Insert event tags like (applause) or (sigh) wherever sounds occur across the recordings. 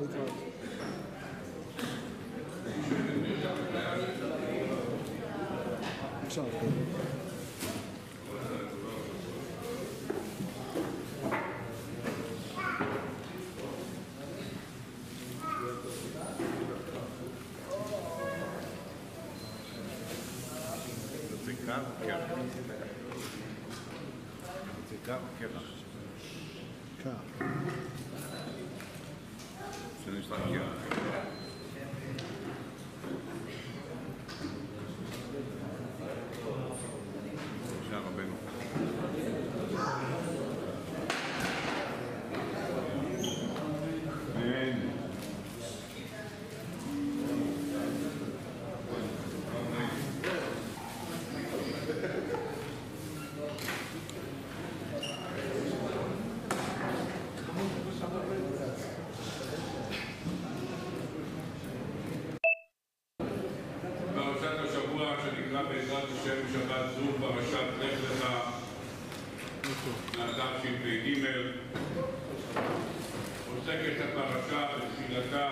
להתראות. אפשר. זה קר או קרח? זה קר או זה נשמע קרח. בבקשה, רבנו. אמן. פרשת השבוע שנקרא בעזרת השם שבת זו, פרשת לך לך, מהתשפ"ג. עוסקת הפרשה בתחילתה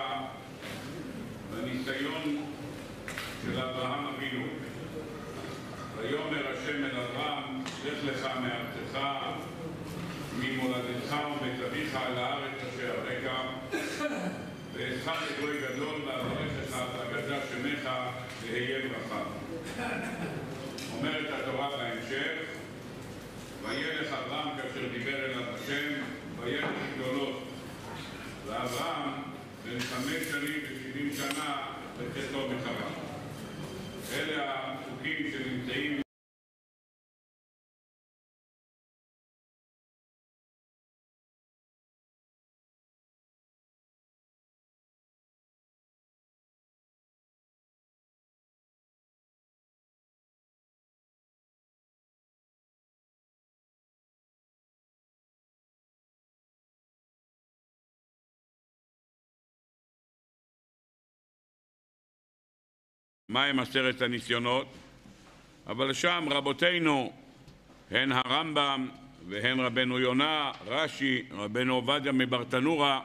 בניסיון של אברהם אבינו. ויאמר השם אל אברהם, לך לך מארצך, ממולדתך ומבית אביך אל הארץ אשר אראך, ואעשך לגוי גדול ואברכך ואגדה שמך ואהיה ברכה. אומרת התורה בהמשך, וילך אברהם כאשר דיבר אליו השם, וילך גדולות. ואברהם בן חמש שנים ושבעים שנה בצאתו מחרם. אלה הפסוקים שנמצאים מהם עשרת הניסיונות, אבל שם רבותינו, הן הרמב"ם והן רבנו יונה, רש"י, רבנו עובדיה מברטנורה,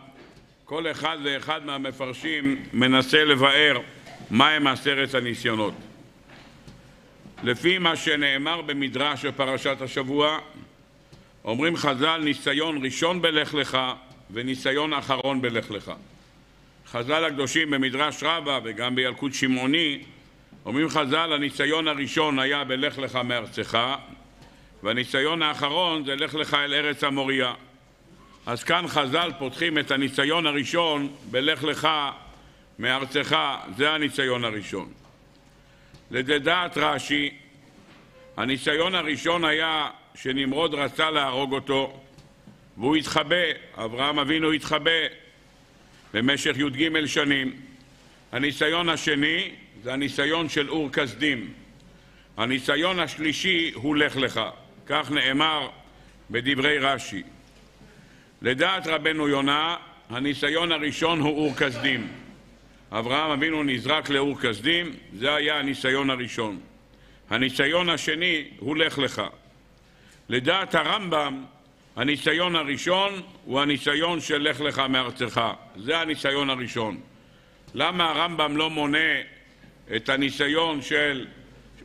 כל אחד ואחד מהמפרשים מנסה לבאר מהם עשרת הניסיונות. לפי מה שנאמר במדרש בפרשת השבוע, אומרים חז"ל ניסיון ראשון בלך לך וניסיון אחרון בלך לך. חז"ל הקדושים במדרש רבה וגם בילקוט שמעוני אומרים חז"ל הניסיון הראשון היה בלך לך מארצך והניסיון האחרון זה לך לך אל ארץ המוריה אז כאן חז"ל פותחים את הניסיון הראשון בלך לך מארצך זה הניסיון הראשון לדעת רש"י הניסיון הראשון היה שנמרוד רצה להרוג אותו והוא התחבא, אברהם אבינו התחבא במשך י"ג שנים. הניסיון השני זה הניסיון של אור כסדים. הניסיון השלישי הוא לך לך, כך נאמר בדברי רש"י. לדעת רבנו יונה, הניסיון הראשון הוא אור כסדים. אברהם אבינו נזרק לאור כסדים, זה היה הניסיון הראשון. הניסיון השני הוא לך לך. לדעת הרמב"ם, הניסיון הראשון הוא הניסיון של לך לך מארצך. זה הניסיון הראשון. למה הרמב"ם לא מונה את הניסיון של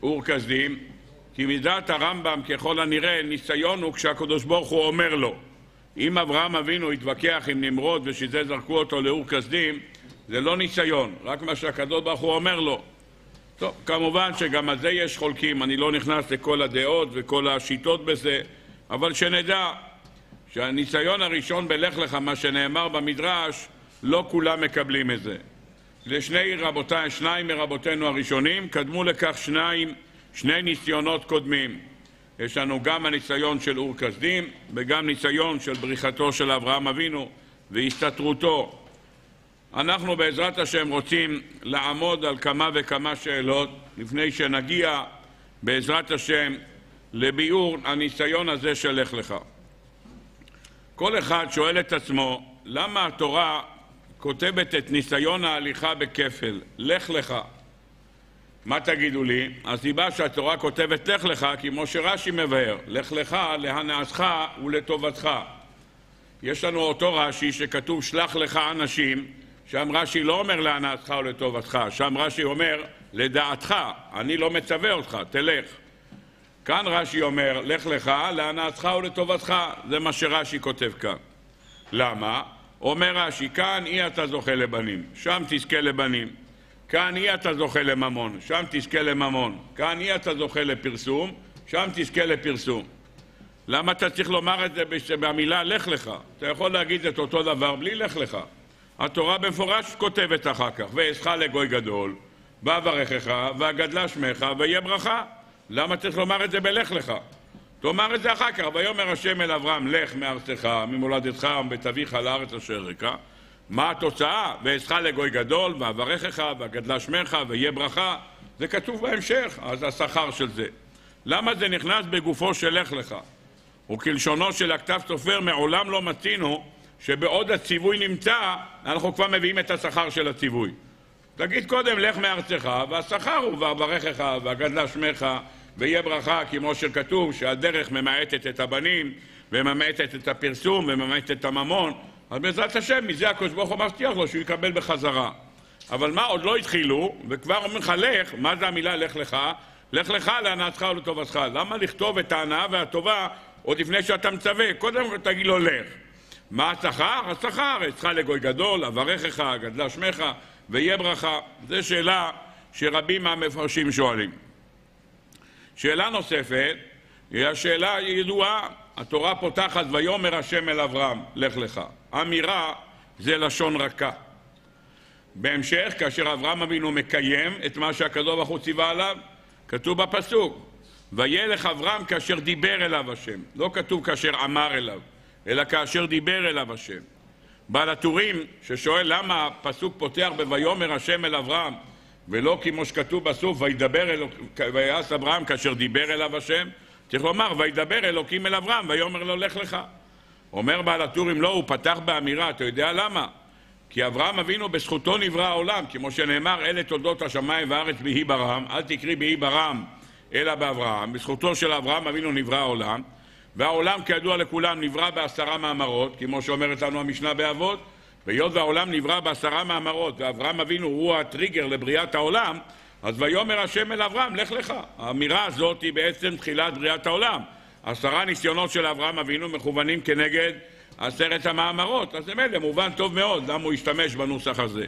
אור כסדים? כי מדעת הרמב"ם ככל הנראה ניסיון הוא כשהקדוש ברוך הוא אומר לו. אם אברהם אבינו התווכח עם נמרוד ושזה זרקו אותו לאור כסדים, זה לא ניסיון, רק מה שהקדוש ברוך הוא אומר לו. טוב, כמובן שגם על זה יש חולקים, אני לא נכנס לכל הדעות וכל השיטות בזה, אבל שנדע שהניסיון הראשון בלך לך, מה שנאמר במדרש, לא כולם מקבלים את זה. לשני רבותיי, שניים מרבותינו הראשונים, קדמו לכך שניים, שני ניסיונות קודמים. יש לנו גם הניסיון של אור כסדים וגם ניסיון של בריחתו של אברהם אבינו והסתתרותו. אנחנו בעזרת השם רוצים לעמוד על כמה וכמה שאלות לפני שנגיע בעזרת השם לביאור הניסיון הזה של לך לך. כל אחד שואל את עצמו למה התורה כותבת את ניסיון ההליכה בכפל, לך לך. מה תגידו לי? הסיבה שהתורה כותבת לך לך, כמו שרש"י מבאר, לך לך להנאתך ולטובתך. יש לנו אותו רש"י שכתוב שלח לך אנשים, שם רש"י לא אומר להנאתך או לטובתך, שם רש"י אומר לדעתך, אני לא מצווה אותך, תלך. כאן רש"י אומר, לך לך להנאתך ולטובתך, זה מה שרש"י כותב כאן. למה? אומר רש"י, כאן אי אתה זוכה לבנים, שם תזכה לבנים. כאן אי אתה זוכה לממון, שם תזכה לממון. כאן אי אתה זוכה לפרסום, שם תזכה לפרסום. למה אתה צריך לומר את זה במילה לך לך? אתה יכול להגיד את אותו דבר בלי לך לך. התורה במפורש כותבת אחר כך, ואעשך לגוי גדול, ואברכך, ואגדלה שמך, ויהיה ברכה. למה צריך לומר את זה בלך לך? תאמר את זה אחר כך, ויאמר השם אל אברהם, לך מארצך, ממולדתך ומבית לארץ אשר ריקה. מה התוצאה? ואעשך לגוי גדול, ואברכך, ואגדלה שמך, ויהיה ברכה. זה כתוב בהמשך, אז השכר של זה. למה זה נכנס בגופו של לך לך? וכלשונו של הכתב סופר, מעולם לא מצינו שבעוד הציווי נמצא, אנחנו כבר מביאים את השכר של הציווי. תגיד קודם, לך מארצך, והשכר הוא ואברכך, ואגדלה שמך, ויהיה ברכה, כמו שכתוב, שהדרך ממעטת את הבנים, וממעטת את הפרסום, וממעטת את הממון. אז בעזרת השם, מזה הקדוש ברוך הוא מבטיח לו שהוא יקבל בחזרה. אבל מה, עוד לא התחילו, וכבר אומרים לך לך, מה זה המילה לך לך? לך לך להנאתך ולטובתך. למה לכתוב את ההנאה והטובה עוד לפני שאתה מצווה? קודם תגיד לו לך. מה השכר? השכר, אצלך לגוי גדול, אברכך, גדלה שמך, ויהיה ברכה. זו שאלה שרבים מהמפרשים שואלים. שאלה נוספת היא השאלה הידועה, התורה פותחת ויאמר השם אל אברהם, לך לך. אמירה זה לשון רכה. בהמשך, כאשר אברהם אבינו מקיים את מה שהקדוש ברוך הוא ציווה עליו, כתוב בפסוק, וילך אברהם כאשר דיבר אליו השם. לא כתוב כאשר אמר אליו, אלא כאשר דיבר אליו השם. בעל הטורים, ששואל למה הפסוק פותח ב"ויאמר השם אל אברהם" ולא כמו שכתוב בסוף, וידבר אלוק... ויעש אברהם כאשר דיבר אליו השם, צריך לומר, וידבר אלוקים אל אברהם, ויאמר לו לך לך. אומר בעל הטורים, לא, הוא פתח באמירה, אתה יודע למה? כי אברהם אבינו בזכותו נברא העולם, כמו שנאמר, אלה תולדות השמיים והארץ בהי ברם, אל תקרי בהי ברם, אלא באברהם. בזכותו של אברהם אבינו נברא העולם, והעולם כידוע לכולם נברא בעשרה מאמרות, כמו שאומרת לנו המשנה באבות, והיות והעולם נברא בעשרה מאמרות, ואברהם אבינו הוא הטריגר לבריאת העולם, אז ויאמר השם אל אברהם, לך לך. האמירה הזאת היא בעצם תחילת בריאת העולם. עשרה ניסיונות של אברהם אבינו מכוונים כנגד עשרת המאמרות, אז זה מילא, מובן טוב מאוד למה הוא השתמש בנוסח הזה.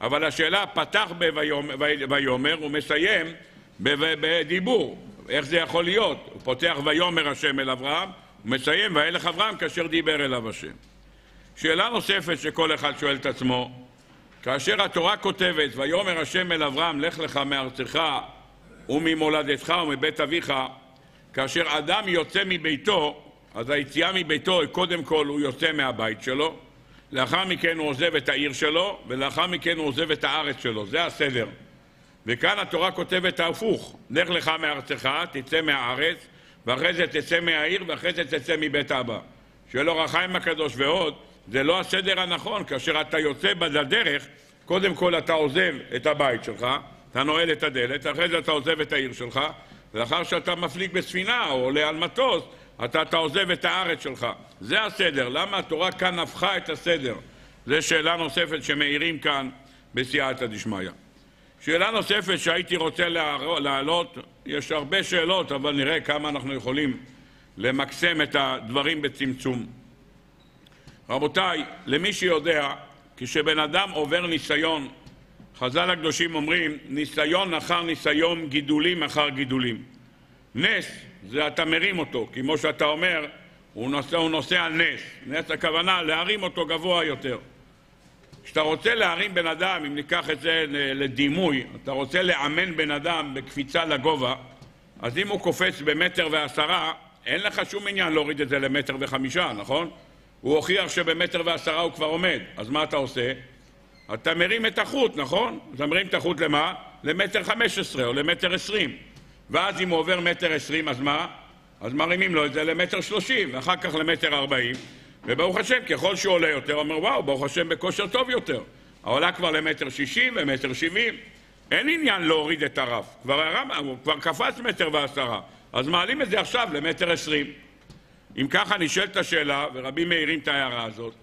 אבל השאלה, פתח ב"ויאמר" ומסיים בדיבור. איך זה יכול להיות? הוא פותח ויאמר השם אל אברהם, ומסיים וילך אברהם כאשר דיבר אליו השם. שאלה נוספת שכל אחד שואל את עצמו, כאשר התורה כותבת ויאמר השם אל אברהם לך לך מארצך וממולדתך ומבית אביך כאשר אדם יוצא מביתו אז היציאה מביתו קודם כל הוא יוצא מהבית שלו לאחר מכן הוא עוזב את העיר שלו ולאחר מכן הוא עוזב את הארץ שלו. זה הסדר. וכאן התורה כותבת ההפוך לך לך מארצך, תצא מהארץ ואחרי זה תצא מהעיר ואחרי זה תצא מבית אבא. שואל אור החיים הקדוש ועוד זה לא הסדר הנכון, כאשר אתה יוצא בדרך, קודם כל אתה עוזב את הבית שלך, אתה נועל את הדלת, אחרי זה אתה עוזב את העיר שלך, ולאחר שאתה מפליג בספינה או עולה על מטוס, אתה, אתה עוזב את הארץ שלך. זה הסדר. למה התורה כאן הפכה את הסדר? זו שאלה נוספת שמאירים כאן בסייעתא דשמיא. שאלה נוספת שהייתי רוצה להעלות, יש הרבה שאלות, אבל נראה כמה אנחנו יכולים למקסם את הדברים בצמצום. רבותיי, למי שיודע, כשבן אדם עובר ניסיון, חז"ל הקדושים אומרים, ניסיון אחר ניסיון, גידולים אחר גידולים. נס זה אתה מרים אותו, כמו שאתה אומר, הוא נוסע, הוא נוסע נס. נס הכוונה להרים אותו גבוה יותר. כשאתה רוצה להרים בן אדם, אם ניקח את זה לדימוי, אתה רוצה לאמן בן אדם בקפיצה לגובה, אז אם הוא קופץ במטר ועשרה, אין לך שום עניין להוריד את זה למטר וחמישה, נכון? הוא הוכיח שבמטר ועשרה הוא כבר עומד, אז מה אתה עושה? אתה מרים את החוט, נכון? אתה מרים את החוט למה? למטר חמש עשרה או למטר עשרים ואז אם הוא עובר מטר עשרים אז מה? אז מרימים לו את זה למטר שלושים ואחר כך למטר ארבעים וברוך השם, ככל שהוא עולה יותר, הוא אומר וואו, ברוך השם בכושר טוב יותר העולה כבר למטר שישים ומטר שבעים אין עניין להוריד את הרף כבר, הרם, הוא כבר קפץ מטר ועשרה אז מעלים את זה עכשיו למטר עשרים אם ככה נשאלת השאלה, ורבים מעירים את ההערה הזאת,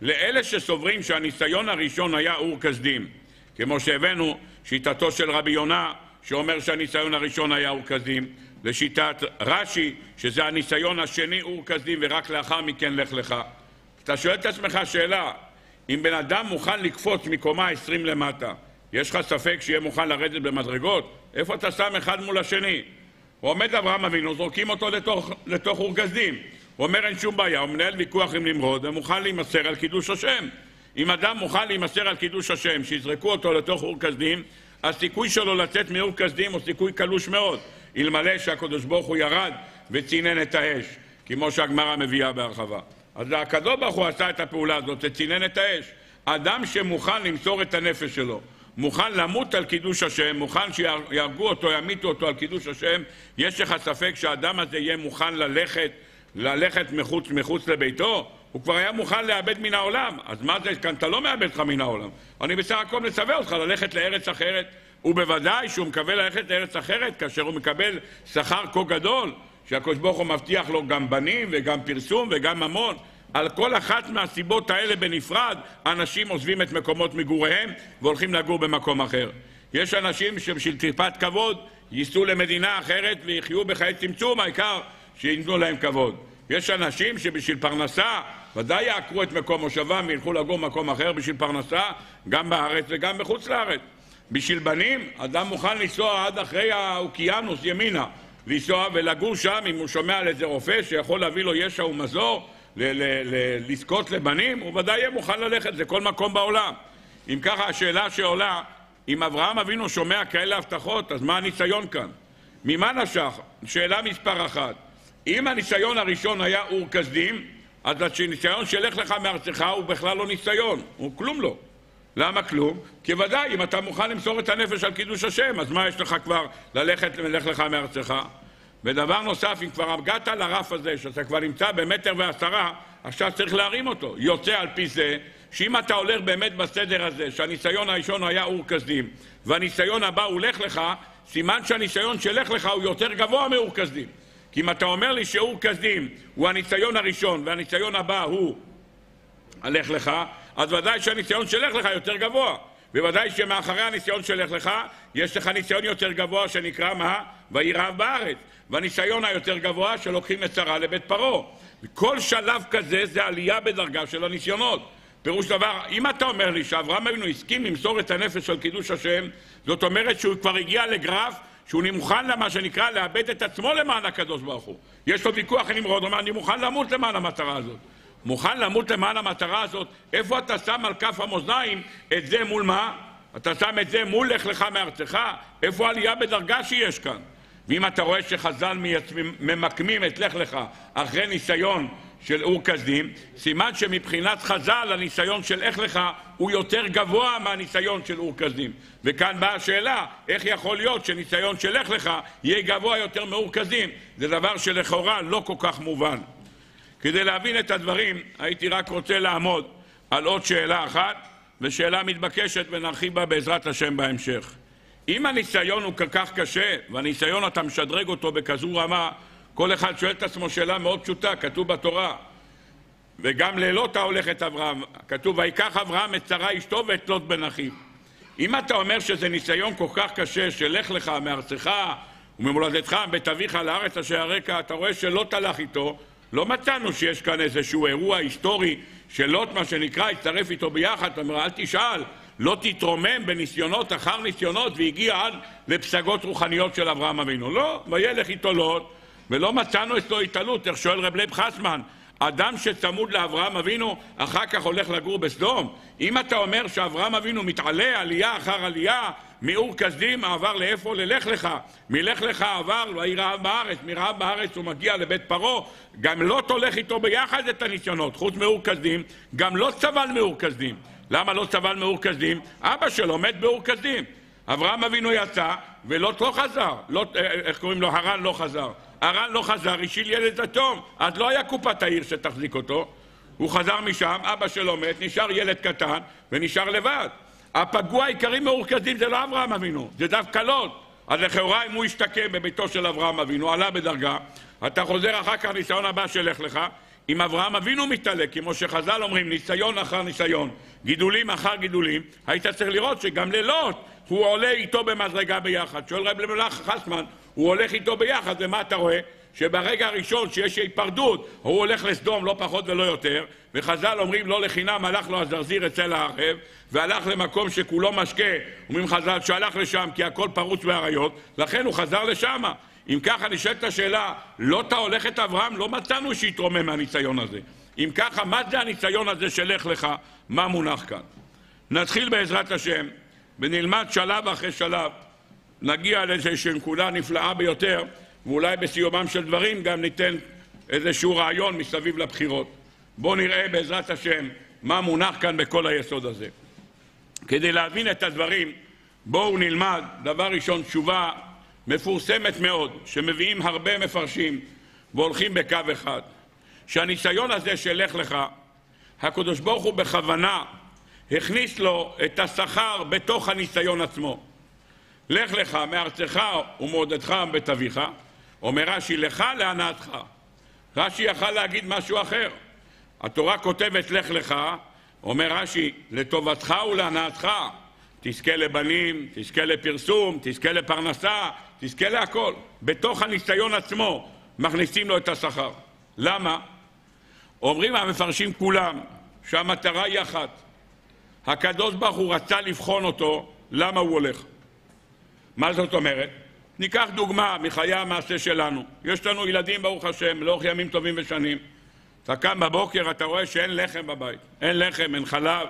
לאלה שסוברים שהניסיון הראשון היה אור כשדים, כמו שהבאנו, שיטתו של רבי יונה, שאומר שהניסיון הראשון היה אור כשדים, לשיטת רש"י, שזה הניסיון השני אור כשדים ורק לאחר מכן לך לך. אתה שואל את עצמך שאלה, אם בן אדם מוכן לקפוץ מקומה 20 למטה, יש לך ספק שיהיה מוכן לרדת במדרגות? איפה אתה שם אחד מול השני? עומד אברהם אבינו, זורקים אותו לתוך, לתוך אורגזים. הוא אומר אין שום בעיה, הוא מנהל ויכוח עם נמרוד ומוכן להימסר על קידוש השם. אם אדם מוכן להימסר על קידוש השם, שיזרקו אותו לתוך אור הסיכוי שלו לצאת מאור הוא סיכוי קלוש מאוד, אלמלא שהקדוש ברוך הוא ירד וצינן את האש, כמו שהגמרא מביאה בהרחבה. אז הקדוש ברוך הוא עשה את הפעולה הזאת, וצינן את האש. אדם שמוכן למסור את הנפש שלו, מוכן למות על קידוש השם, מוכן שיהרגו אותו, ימיתו אותו על קידוש השם, יש לך ספק שהאדם הזה יהיה מוכן ללכת, ללכת מחוץ, מחוץ לביתו? הוא כבר היה מוכן לאבד מן העולם. אז מה זה כאן? אתה לא מאבד לך מן העולם. אני בסך הכל מצווה אותך ללכת לארץ אחרת, ובוודאי שהוא מקבל ללכת לארץ אחרת כאשר הוא מקבל שכר כה גדול, שהקדוש ברוך הוא מבטיח לו גם בנים וגם פרסום וגם ממון. על כל אחת מהסיבות האלה בנפרד, אנשים עוזבים את מקומות מגוריהם והולכים לגור במקום אחר. יש אנשים שבשביל טיפת כבוד ייסעו למדינה אחרת ויחיו בחיי צמצום, העיקר שייתנו להם כבוד. יש אנשים שבשביל פרנסה ודאי יעקרו את מקום מושבם וילכו לגור במקום אחר בשביל פרנסה, גם בארץ וגם בחוץ לארץ. בשביל בנים, אדם מוכן לנסוע עד אחרי האוקיינוס ימינה, לנסוע ולגור שם אם הוא שומע על איזה רופא שיכול להביא לו ישע ומזור לזכות לבנים, הוא ודאי יהיה מוכן ללכת לכל מקום בעולם. אם ככה, השאלה שעולה, אם אברהם אבינו שומע כאלה הבטחות, אז מה הניסיון כאן? ממה נשך? שאלה מספר אחת. אם הניסיון הראשון היה אור כסדים, אז הניסיון שלך לך מארצך הוא בכלל לא ניסיון, הוא כלום לא. למה כלום? כי ודאי, אם אתה מוכן למסור את הנפש על קידוש השם, אז מה יש לך כבר ללכת ולך לך מארצך? ודבר נוסף, אם כבר הגעת לרף הזה, שאתה כבר נמצא במטר ועשרה, עכשיו צריך להרים אותו. יוצא על פי זה, שאם אתה הולך באמת בסדר הזה, שהניסיון הראשון היה אור כסדים, והניסיון הבא הוא לך לך, סימן שהניסיון של לך הוא יותר גבוה מאור כסדים. כי אם אתה אומר לי שאור כסדים הוא הניסיון הראשון, והניסיון הבא הוא הלך לך, אז ודאי שהניסיון של לך יותר גבוה. בוודאי שמאחרי הניסיון שלך לך, יש לך ניסיון יותר גבוה שנקרא מה? ויהי רעב בארץ. והניסיון היותר גבוה שלוקחים את שרה לבית פרעה. כל שלב כזה זה עלייה בדרגה של הניסיונות. פירוש דבר, אם אתה אומר לי שאברהם אבינו הסכים למסור את הנפש על קידוש השם, זאת אומרת שהוא כבר הגיע לגרף שהוא מוכן למה שנקרא לאבד את עצמו למען הקדוש ברוך הוא. יש לו ויכוח עם נמרוד, הוא אומר אני מוכן למות למען המטרה הזאת. מוכן למות למען המטרה הזאת, איפה אתה שם על כף המאזניים את זה מול מה? אתה שם את זה מול לך לך מארצך? איפה העלייה בדרגה שיש כאן? ואם אתה רואה שחז"ל ממקמים את לך לך אחרי ניסיון של אור כסדים, סימן שמבחינת חז"ל הניסיון של איך לך הוא יותר גבוה מהניסיון של אור כסדים. וכאן באה השאלה, איך יכול להיות שניסיון של איך לך יהיה גבוה יותר מאור כסדים? זה דבר שלכאורה לא כל כך מובן. כדי להבין את הדברים, הייתי רק רוצה לעמוד על עוד שאלה אחת, ושאלה מתבקשת ונרחיב בה בעזרת השם בהמשך. אם הניסיון הוא כל כך קשה, והניסיון אתה משדרג אותו בכזו רמה, כל אחד שואל את עצמו שאלה מאוד פשוטה, כתוב בתורה, וגם לילות ההולך את אברהם, כתוב, ויקח אברהם את שרה אשתו ואת לוט בן אחיו. אם אתה אומר שזה ניסיון כל כך קשה, שלך לך מארצך וממולדתך, בית אביך לארץ אשר הרקע, אתה רואה שלוט הלך איתו, לא מצאנו שיש כאן איזשהו אירוע היסטורי שלוט, מה שנקרא, הצטרף איתו ביחד, אתה אומר, אל תשאל, לא תתרומם בניסיונות אחר ניסיונות והגיע עד לפסגות רוחניות של אברהם אבינו. לא, וילך איתו לוט, ולא מצאנו אצלו התעלות, איך שואל רב לב חסמן, אדם שצמוד לאברהם אבינו אחר כך הולך לגור בסדום? אם אתה אומר שאברהם אבינו מתעלה עלייה אחר עלייה מאור כסדים עבר לאיפה? ללך לך. מלך לך עבר, ויהי רעב בארץ. מרעב בארץ הוא מגיע לבית פרעה. גם לוט הולך איתו ביחד את הניסיונות. חוץ מאור כסדים, גם לא סבל מאור כסדים. למה לא סבל מאור כסדים? אבא שלו מת באור. אברהם אבינו יצא, ולוט לא חזר. לוט, אה, איך קוראים לו? הרן לא חזר. הרן לא חזר, השיל ילד יתום. אז לא היה קופת העיר שתחזיק אותו. הוא חזר משם, אבא שלו מת, נשאר ילד קטן, ונשאר לבד. הפגוע העיקרי מאור כסדים זה לא אברהם אבינו, זה דווקא לוט. אז לכאורה אם הוא השתקם בביתו של אברהם אבינו, עלה בדרגה, אתה חוזר אחר כך לניסיון הבא שלך לך, אם אברהם אבינו מתעלה, כמו שחז"ל אומרים, ניסיון אחר ניסיון, גידולים אחר גידולים, היית צריך לראות שגם ללוט הוא עולה איתו במדרגה ביחד. שואל רב למלאך חסמן, הוא הולך איתו ביחד, ומה אתה רואה? שברגע הראשון שיש היפרדות, הוא הולך לסדום לא פחות ולא יותר, וחז"ל אומרים לא לחינם הלך לו הזרזיר אצל הערב, והלך למקום שכולו משקה, אומרים חז"ל שהלך לשם כי הכל פרוץ באריות, לכן הוא חזר לשם. אם ככה נשאלת השאלה, לא אתה הולך את אברהם? לא מצאנו שיתרומם מהניסיון הזה. אם ככה, מה זה הניסיון הזה של לך לך? מה מונח כאן? נתחיל בעזרת השם ונלמד שלב אחרי שלב, נגיע לאיזושהי נקודה נפלאה ביותר ואולי בסיומם של דברים גם ניתן איזשהו רעיון מסביב לבחירות. בואו נראה בעזרת השם מה מונח כאן בכל היסוד הזה. כדי להבין את הדברים, בואו נלמד, דבר ראשון, תשובה מפורסמת מאוד, שמביאים הרבה מפרשים והולכים בקו אחד, שהניסיון הזה של לך לך, הקדוש ברוך הוא בכוונה הכניס לו את השכר בתוך הניסיון עצמו. לך לך מארצך ומעודדך מבית אביך, אומר רש"י, לך להנאתך. רש"י יכל להגיד משהו אחר. התורה כותבת לך לך, אומר רש"י, לטובתך ולהנאתך. תזכה לבנים, תזכה לפרסום, תזכה לפרנסה, תזכה להכל. בתוך הניסיון עצמו מכניסים לו את השכר. למה? אומרים המפרשים כולם שהמטרה היא אחת. הקדוש ברוך הוא רצה לבחון אותו, למה הוא הולך. מה זאת אומרת? ניקח דוגמה מחיי המעשה שלנו. יש לנו ילדים, ברוך השם, לאורך ימים טובים ושנים. אתה קם בבוקר, אתה רואה שאין לחם בבית. אין לחם, אין חלב.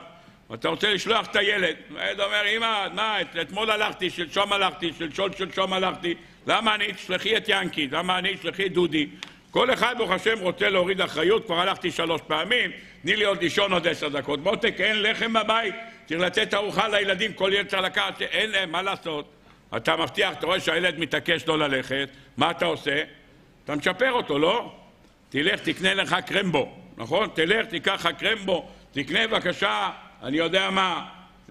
אתה רוצה לשלוח את הילד. הילד אומר, אמא, מה, אתמול הלכתי, שלשום הלכתי, שלשול שלשום הלכתי. למה אני? תשלחי את ינקי. למה אני? תשלחי את דודי. כל אחד, ברוך השם, רוצה להוריד אחריות, כבר הלכתי שלוש פעמים, תני לי עוד לישון עוד עשר דקות. מותק, אין לחם בבית, צריך לתת ארוחה לילדים, כל ילד צריך לקחת, אין להם, מה לעשות? אתה מבטיח, אתה רואה שהילד מתעקש לא ללכת, מה אתה עושה? אתה מצ'פר אותו, לא? תלך, תקנה לך קרמבו, נכון? תלך, תיקח לך קרמבו, תקנה בבקשה, אני יודע מה,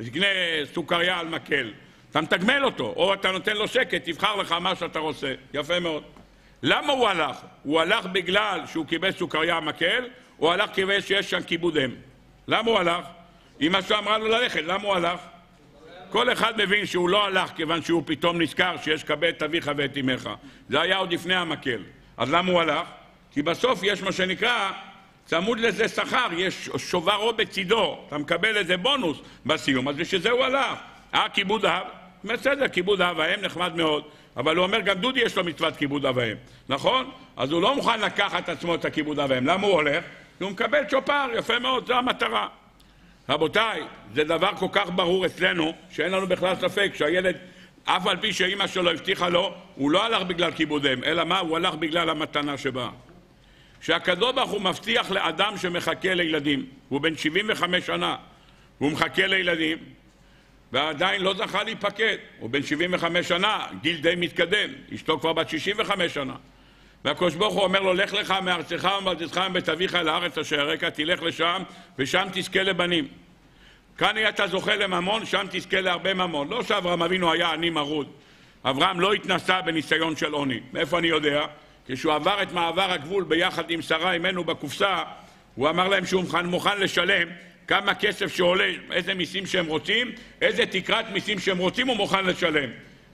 תקנה סוכריה על מקל. אתה מתגמל אותו, או אתה נותן לו שקט, תבחר לך מה שאתה רוצה. יפה מאוד. למה הוא הלך? הוא הלך בגלל שהוא קיבל סוכריה מקל, או הלך כיוון שיש שם כיבוד אם? למה הוא הלך? אמא שלו אמרה לו ללכת, למה הוא הלך? כל אחד מבין שהוא לא הלך כיוון שהוא פתאום נזכר שיש כבד את אביך ואת אמך. זה היה עוד לפני המקל. אז למה הוא הלך? כי בסוף יש מה שנקרא, צמוד לזה שכר, יש שובר או בצידו, אתה מקבל איזה בונוס בסיום, אז בשביל זה הוא הלך. אה, כיבוד אב? בסדר, כיבוד אב האם נחמד מאוד, אבל הוא אומר, גם דודי יש לו מצוות כיבוד אב ואם, נכון? אז הוא לא מוכן לקחת עצמו את הכיבוד אב ואם. למה הוא הולך? כי הוא מקבל צ'ופר, יפה מאוד, זו המטרה. רבותיי, זה דבר כל כך ברור אצלנו, שאין לנו בכלל ספק שהילד, אף על פי שאימא שלו הבטיחה לו, הוא לא הלך בגלל כיבודיהם, אלא מה? הוא הלך בגלל המתנה שבאה. שהקדוש ברוך הוא מבטיח לאדם שמחכה לילדים, הוא בן 75 שנה, הוא מחכה לילדים, ועדיין לא זכה להיפקד, הוא בן 75 שנה, גיל די מתקדם, אשתו כבר בת 65 שנה. והקדוש ברוך הוא אומר לו, לך לך מארצך ומולדתך מבית אביך אל הארץ אשר הרקע, תלך לשם, ושם תזכה לבנים. כאן אתה זוכה לממון, שם תזכה להרבה ממון. לא שאברהם אבינו היה עני מרוד. אברהם לא התנסה בניסיון של עוני. מאיפה אני יודע? כשהוא עבר את מעבר הגבול ביחד עם שרה אמנו בקופסה, הוא אמר להם שהוא מוכן, מוכן לשלם כמה כסף שעולה, איזה מיסים שהם רוצים, איזה תקרת מיסים שהם רוצים הוא מוכן לשלם.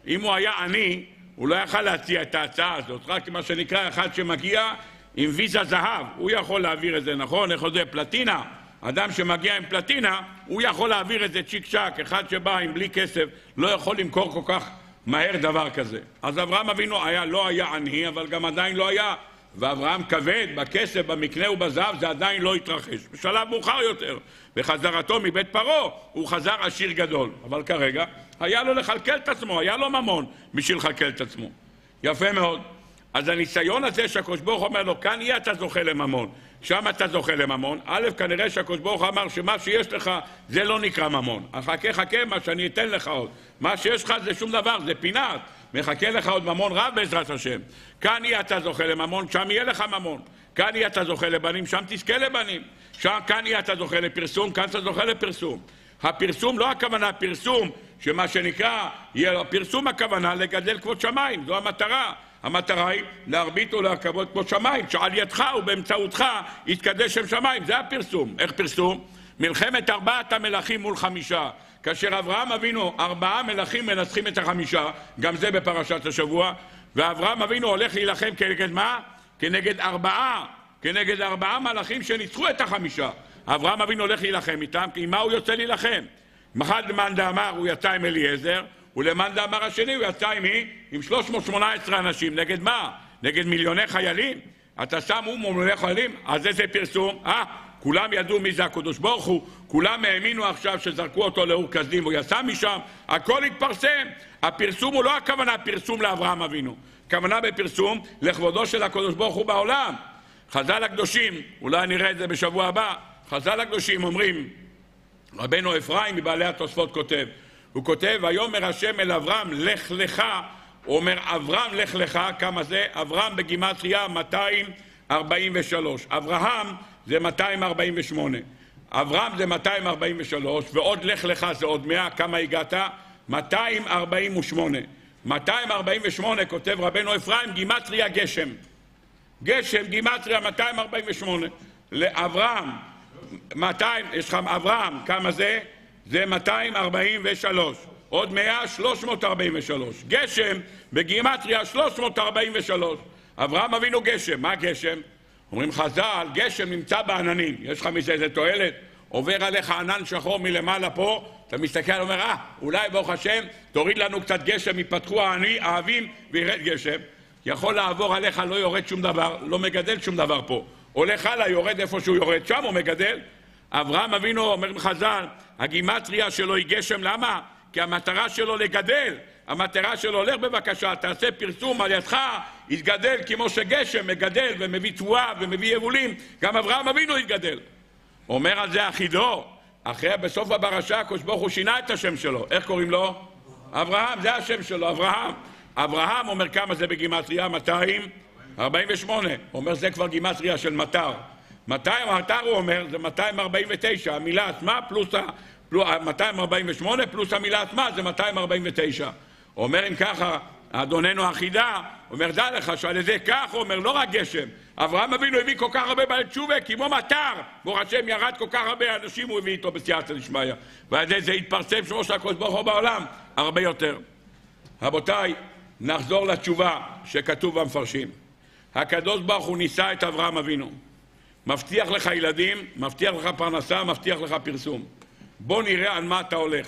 אם הוא היה עני, הוא לא יכל להציע את ההצעה הזאת, רק מה שנקרא אחד שמגיע עם ויזה זהב, הוא יכול להעביר את זה, נכון? איך זה פלטינה? אדם שמגיע עם פלטינה, הוא יכול להעביר את זה צ'יק צ'אק, אחד שבא עם בלי כסף לא יכול למכור כל כך מהר דבר כזה. אז אברהם אבינו היה, לא היה עני, אבל גם עדיין לא היה. ואברהם כבד בכסף, במקנה ובזהב, זה עדיין לא התרחש. בשלב מאוחר יותר, בחזרתו מבית פרעה, הוא חזר עשיר גדול. אבל כרגע, היה לו לכלכל את עצמו, היה לו ממון בשביל לכלכל את עצמו. יפה מאוד. אז הניסיון הזה שהקדוש ברוך אומר לו, כאן יהיה אתה זוכה לממון, שם אתה זוכה לממון. א', כנראה שהקדוש ברוך אמר שמה שיש לך זה לא נקרא ממון. חכה חכה מה שאני אתן לך עוד. מה שיש לך זה שום דבר, זה פינת. מחכה לך עוד ממון רב בעזרת השם. כאן יהיה אתה זוכה לממון, שם יהיה לך ממון. כאן יהיה אתה זוכה לבנים, שם תזכה לבנים. שם, כאן יהיה אתה זוכה לפרסום, כאן אתה זוכה לפרסום. הפרסום, לא הכוונה פרסום, שמה שנקרא, פרסום הכוונה לגדל כבוד שמיים, זו המטרה. המטרה היא להרביט ולהכבות כמו שמיים, שעל ידך ובאמצעותך יתקדש שם שמיים. זה הפרסום. איך פרסום? מלחמת ארבעת המלכים מול חמישה. כאשר אברהם אבינו, ארבעה מלכים מנצחים את החמישה, גם זה בפרשת השבוע, ואברהם אבינו הולך להילחם כנגד מה? כנגד ארבעה, כנגד ארבעה מלאכים שניצחו את החמישה. אברהם אבינו הולך להילחם איתם, כי עם מה הוא יוצא להילחם? מחד למאן דאמר הוא יצא עם אליעזר, ולמאן דאמר השני הוא יצא עם מי? עם 318 אנשים. נגד מה? נגד מיליוני חיילים? אתה שם אום ומיליוני חיילים? אז איזה פרסום? אה, כולם ידעו מי זה הקדוש ברוך הוא, כולם האמינו עכשיו שזרקו אותו לאור כסדים והוא יצא משם, הכל התפרסם. הפרסום הוא לא הכוונה פרסום לאברהם אבינו, הכוונה בפרסום לכבודו של הקדוש ברוך הוא בעולם. חז"ל הקדושים, אולי נראה את זה בשבוע הבא, חז"ל הקדושים אומרים, רבנו אפרים מבעלי התוספות כותב, הוא כותב, ויאמר השם אל אברהם, לך לך, הוא אומר, אברהם לך לך, כמה זה? אברהם בגימטריה 243. אברהם זה 248. אברהם זה 243, ועוד לך לך זה עוד 100, כמה הגעת? 248. 248 כותב רבנו אפרים, גימטריה גשם. גשם, גימטריה 248. לאברהם, 200, יש לך אברהם, כמה זה? זה 243. עוד 100, 343. גשם בגימטריה 343. אברהם אבינו גשם, מה גשם? אומרים חז"ל, גשם נמצא בעננים, יש לך מזה איזה תועלת? עובר עליך ענן שחור מלמעלה פה, אתה מסתכל ואומר, אה, אולי ברוך השם, תוריד לנו קצת גשם, יפתחו האבים וירד גשם. יכול לעבור עליך, לא יורד שום דבר, לא מגדל שום דבר פה. הולך הלאה, יורד איפה שהוא יורד, שם הוא מגדל. אברהם אבינו, אומר חז"ל, הגימטריה שלו היא גשם, למה? כי המטרה שלו לגדל. המטרה שלו, הולך בבקשה, תעשה פרסום על ידך, יתגדל כמו שגשם מגדל ומביא תבואה ומביא יבולים, גם אברהם אבינו יתגדל. אומר על זה אחידו, אחרי, בסוף הפרשה, הקדוש ברוך הוא שינה את השם שלו. איך קוראים לו? אברהם, זה השם שלו, אברהם. אברהם אומר כמה זה בגימטריה? 248. הוא אומר זה כבר גימטריה של מטר. 200, מטר הוא אומר, זה 249, המילה עצמה פלוס. 248 פלוס המילה עצמה זה 249. אומר אם ככה, אדוננו החידה, אומר דע לך שעל ידי כך הוא אומר לא רק גשם, אברהם אבינו הביא כל כך הרבה בעלי תשובה כמו מטר, ברוך השם ירד כל כך הרבה אנשים הוא הביא איתו בסייעתא דשמיא ועל ידי זה התפרסם שמו של הקדוש ברוך הוא בעולם הרבה יותר. רבותיי, נחזור לתשובה שכתוב במפרשים. הקדוש ברוך הוא ניסה את אברהם אבינו. מבטיח לך ילדים, מבטיח לך פרנסה, מבטיח לך פרסום. בוא נראה על מה אתה הולך.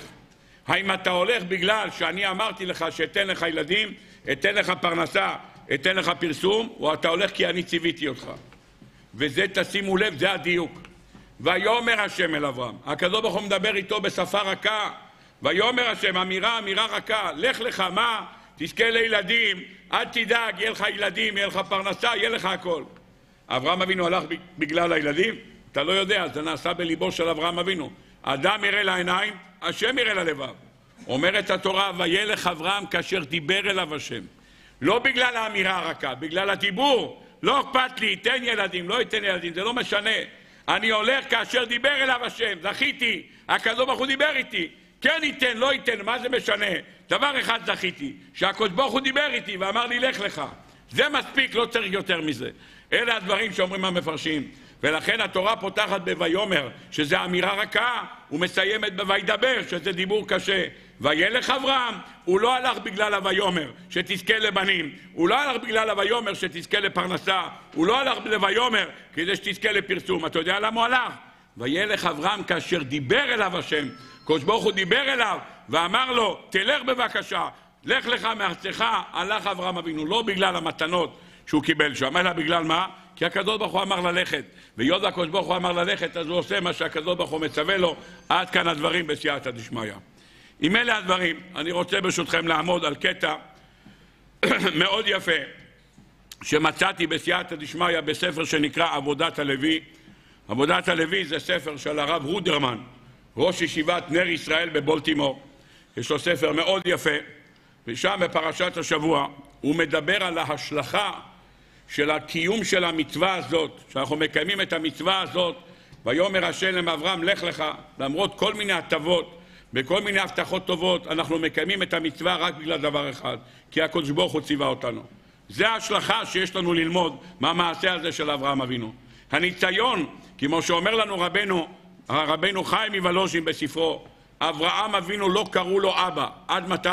האם אתה הולך בגלל שאני אמרתי לך שאתן לך ילדים, אתן לך פרנסה, אתן לך פרסום, או אתה הולך כי אני ציוויתי אותך. וזה, תשימו לב, זה הדיוק. ויאמר השם אל אברהם, הקדוש ברוך הוא מדבר איתו בשפה רכה, ויאמר השם, אמירה, אמירה רכה, לך לך, מה? תזכה לילדים, אל תדאג, יהיה לך ילדים, יהיה לך פרנסה, יהיה לך הכל. אברהם אבינו הלך בגלל הילדים? אתה לא יודע, זה נעשה בליבו של אברהם אבינו. אדם יראה לעיניים, השם יראה ללבב. אומרת התורה, וילך אברהם כאשר דיבר אליו השם. לא בגלל האמירה הרכה, בגלל הדיבור. לא אכפת לי, ייתן ילדים, לא ייתן ילדים, זה לא משנה. אני הולך כאשר דיבר אליו השם, זכיתי, הקדוש ברוך הוא דיבר איתי. כן ייתן, לא ייתן, מה זה משנה? דבר אחד זכיתי, שהקדוש ברוך הוא דיבר איתי ואמר לי לך לך. זה מספיק, לא צריך יותר מזה. אלה הדברים שאומרים המפרשים. ולכן התורה פותחת ב"ויאמר", שזה אמירה רכה, ומסיימת ב"וידבר", שזה דיבור קשה. וילך אברהם, הוא לא הלך בגלל ה"ויאמר", שתזכה לבנים. הוא לא הלך בגלל ה"ויאמר", שתזכה לפרנסה. הוא לא הלך ל"ויאמר", כדי שתזכה לפרסום. אתה יודע למה הוא הלך? וילך אברהם כאשר דיבר אליו השם. קדוש ברוך הוא דיבר אליו ואמר לו, תלך בבקשה, לך לך מארצך, הלך אברהם אבינו, לא בגלל המתנות שהוא קיבל שם, אלא בגלל מה? כי הקדוש ברוך הוא אמר ללכת, והיות והקדוש ברוך הוא אמר ללכת, אז הוא עושה מה שהקדוש ברוך הוא מצווה לו, עד כאן הדברים בסייעתא דשמיא. עם אלה הדברים, אני רוצה ברשותכם לעמוד על קטע (coughs) מאוד יפה שמצאתי בסייעתא דשמיא בספר שנקרא עבודת הלוי. עבודת הלוי זה ספר של הרב רודרמן, ראש ישיבת נר ישראל בבולטימור. יש לו ספר מאוד יפה, ושם בפרשת השבוע הוא מדבר על ההשלכה של הקיום של המצווה הזאת, שאנחנו מקיימים את המצווה הזאת, ויאמר השם אברהם לך לך, למרות כל מיני הטבות וכל מיני הבטחות טובות, אנחנו מקיימים את המצווה רק בגלל דבר אחד, כי הקדוש ברוך הוא ציווה אותנו. זה ההשלכה שיש לנו ללמוד מהמעשה הזה של אברהם אבינו. הניסיון, כמו שאומר לנו רבנו, רבנו חיים מוולוז'ין בספרו, אברהם אבינו לא קראו לו אבא. עד מתי?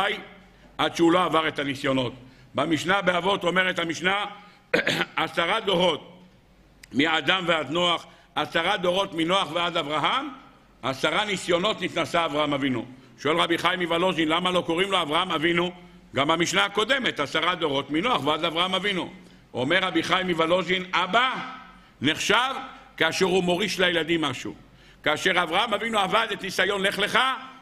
עד שהוא לא עבר את הניסיונות. במשנה באבות אומרת המשנה, עשרה דורות מאדם ועד נוח, עשרה דורות מנוח ועד אברהם, עשרה ניסיונות נתנסה אברהם אבינו. שואל רבי חיים מוולוז'ין, למה לא קוראים לו אברהם אבינו? גם במשנה הקודמת, עשרה דורות מנוח ועד אברהם אבינו. אומר רבי חיים מוולוז'ין, אבא נחשב כאשר הוא מוריש לילדים משהו. כאשר אברהם אבינו עבד את ניסיון לך לך,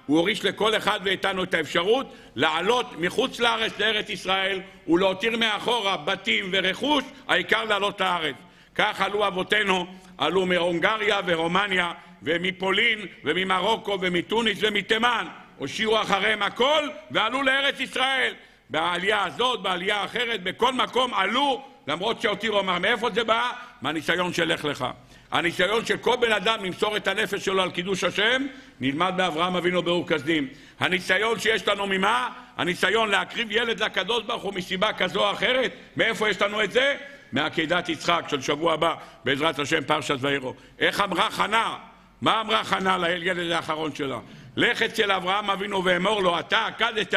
הוא הוריש לכל אחד מאיתנו את האפשרות לעלות מחוץ לארץ לארץ ישראל ולהותיר מאחורה בתים ורכוש, העיקר לעלות לארץ. כך עלו אבותינו, עלו מהונגריה ורומניה ומפולין וממרוקו ומתוניס ומתימן. הושיעו אחריהם הכל ועלו לארץ ישראל. בעלייה הזאת, בעלייה האחרת, בכל מקום עלו, למרות שהותירו אמר, מאיפה זה בא? מהניסיון של לך לך. הניסיון של כל בן אדם למסור את הנפש שלו על קידוש השם, נלמד באברהם אבינו ברור כסדים. הניסיון שיש לנו ממה? הניסיון להקריב ילד לקדוש ברוך הוא מסיבה כזו או אחרת. מאיפה יש לנו את זה? מעקדת יצחק של שבוע הבא, בעזרת השם פרשת וירו. איך אמרה חנה? מה אמרה חנה לילד האחרון שלה? לך אצל אברהם אבינו ואמור לו, אתה עקדת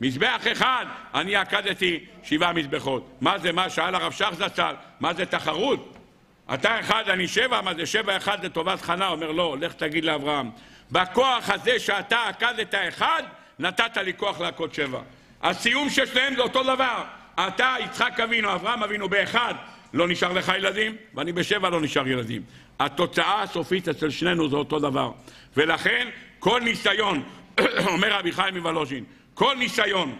מזבח אחד, אני עקדתי שבעה מזבחות. מה זה, מה שאל הרב שך זצ"ל? מה זה תחרות? אתה אחד, אני שבע, מה זה שבע אחד לטובת חנה? אומר לא, לך תגיד לאברהם. בכוח הזה שאתה עקדת אחד, נתת לי כוח להכות שבע. הסיום של שניהם זה אותו דבר. אתה, יצחק אבינו, אברהם אבינו, באחד לא נשאר לך ילדים, ואני בשבע לא נשאר ילדים. התוצאה הסופית אצל שנינו זה אותו דבר. ולכן, כל ניסיון, (clears throat) אומר רבי חיים מוולוז'ין, כל ניסיון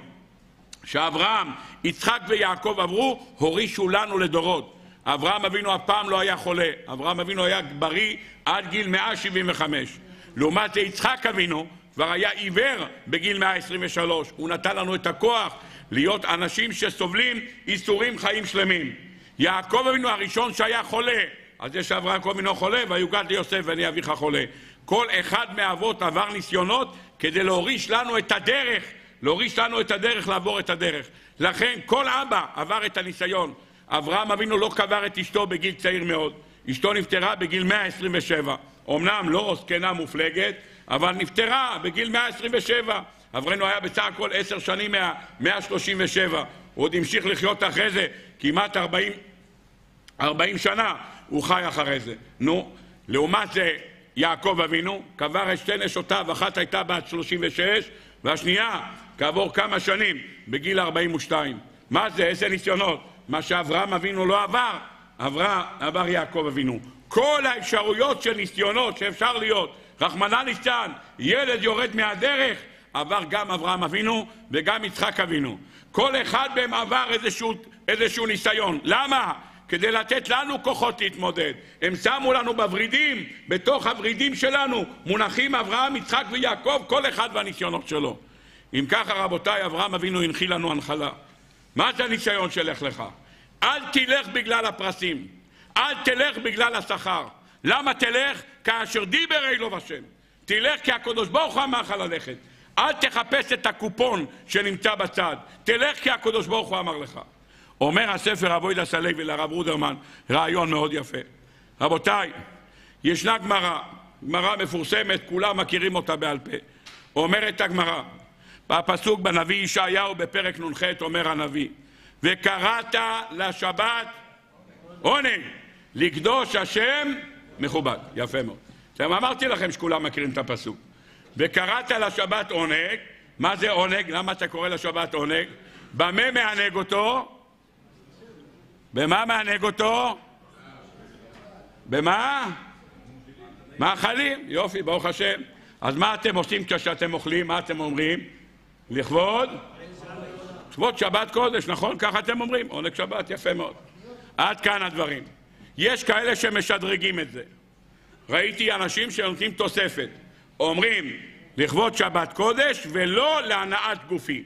שאברהם, יצחק ויעקב עברו, הורישו לנו לדורות. אברהם אבינו אף פעם לא היה חולה, אברהם אבינו היה בריא עד גיל 175. לעומת זה יצחק אבינו כבר היה עיוור בגיל 123. הוא נתן לנו את הכוח להיות אנשים שסובלים איסורים חיים שלמים. יעקב אבינו הראשון שהיה חולה, אז זה שאברהם אבינו חולה, ויוגד ליוסף ואני אביך חולה. כל אחד מהאבות עבר ניסיונות כדי להוריש לנו את הדרך, להוריש לנו את הדרך לעבור את הדרך. לכן כל אבא עבר את הניסיון. אברהם אבינו לא קבר את אשתו בגיל צעיר מאוד. אשתו נפטרה בגיל 127. אמנם לא זקנה מופלגת, אבל נפטרה בגיל 127. אברנו היה בסך הכל עשר שנים מה... 137. הוא עוד המשיך לחיות אחרי זה כמעט 40, 40 שנה, הוא חי אחרי זה. נו, לעומת זה יעקב אבינו קבר את שתי נשותיו, אחת הייתה בת 36 והשנייה כעבור כמה שנים, בגיל 42. מה זה? איזה ניסיונות? מה שאברהם אבינו לא עבר, עבר, עבר יעקב אבינו. כל האפשרויות של ניסיונות שאפשר להיות, רחמנא ליצלן, ילד יורד מהדרך, עבר גם אברהם אבינו וגם יצחק אבינו. כל אחד מהם עבר איזשהו, איזשהו ניסיון. למה? כדי לתת לנו כוחות להתמודד. הם שמו לנו בוורידים, בתוך הוורידים שלנו, מונחים אברהם, יצחק ויעקב, כל אחד והניסיונות שלו. אם ככה רבותיי, אברהם אבינו הנחיל לנו הנחלה. מה זה הניסיון שלך לך? אל תלך בגלל הפרסים, אל תלך בגלל השכר. למה תלך? כאשר דיבר אלו השם. תלך כי הקדוש ברוך הוא אמר לך ללכת. אל תחפש את הקופון שנמצא בצד. תלך כי הקדוש ברוך הוא אמר לך. אומר הספר אבוידס הלוי לרב רודרמן, רעיון מאוד יפה. רבותיי, ישנה גמרא, גמרא מפורסמת, כולם מכירים אותה בעל פה. אומרת הגמרא, בפסוק בנביא ישעיהו בפרק נ"ח אומר הנביא וקראת לשבת עונג לקדוש השם מכובד יפה מאוד עכשיו אמרתי לכם שכולם מכירים את הפסוק וקראת לשבת עונג מה זה עונג? למה אתה קורא לשבת עונג? במה מענג אותו? במה מענג אותו? במה? מאכלים, יופי, ברוך השם. אז מה אתם עושים כשאתם אוכלים? מה אתם אומרים? לכבוד? לכבוד שבת קודש, נכון? ככה אתם אומרים, עונג שבת, יפה מאוד. עד כאן הדברים. יש כאלה שמשדרגים את זה. ראיתי אנשים שנותנים תוספת. אומרים לכבוד שבת קודש ולא להנאת גופי.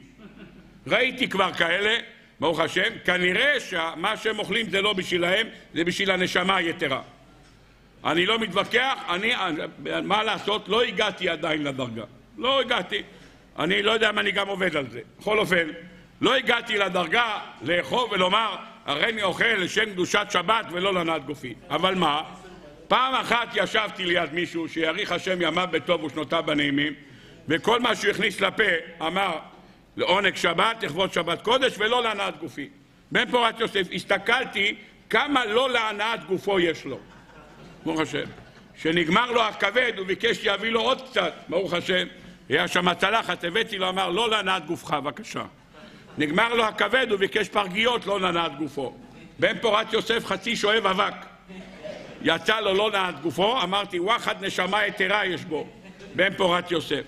ראיתי כבר כאלה, ברוך השם, כנראה שמה שהם אוכלים זה לא בשבילהם, זה בשביל הנשמה היתרה. אני לא מתווכח, אני, מה לעשות, לא הגעתי עדיין לדרגה. לא הגעתי. אני לא יודע אם אני גם עובד על זה. בכל אופן, לא הגעתי לדרגה לאכול ולומר, הרי אני אוכל לשם קדושת שבת ולא לנעת גופי. אבל מה? פעם אחת ישבתי ליד מישהו שיאריך השם ימיו בטוב ושנותיו בנעימים, וכל מה שהוא הכניס לפה אמר לעונג שבת, לכבוד שבת קודש ולא להנעת גופי. בן פורת יוסף, הסתכלתי כמה לא להנעת גופו יש לו. ברוך השם. כשנגמר לו הכבד, הוא ביקש שיביא לו עוד קצת, ברוך השם. היה שם צלחת, הבאתי לו, אמר, לא להנעת גופך, בבקשה. נגמר לו הכבד, הוא ביקש פרגיות, לא להנעת גופו. בן פורת יוסף חצי שואב אבק. יצא לו לא נעת גופו, אמרתי, וואחד נשמה יתרה יש בו, בן פורת יוסף.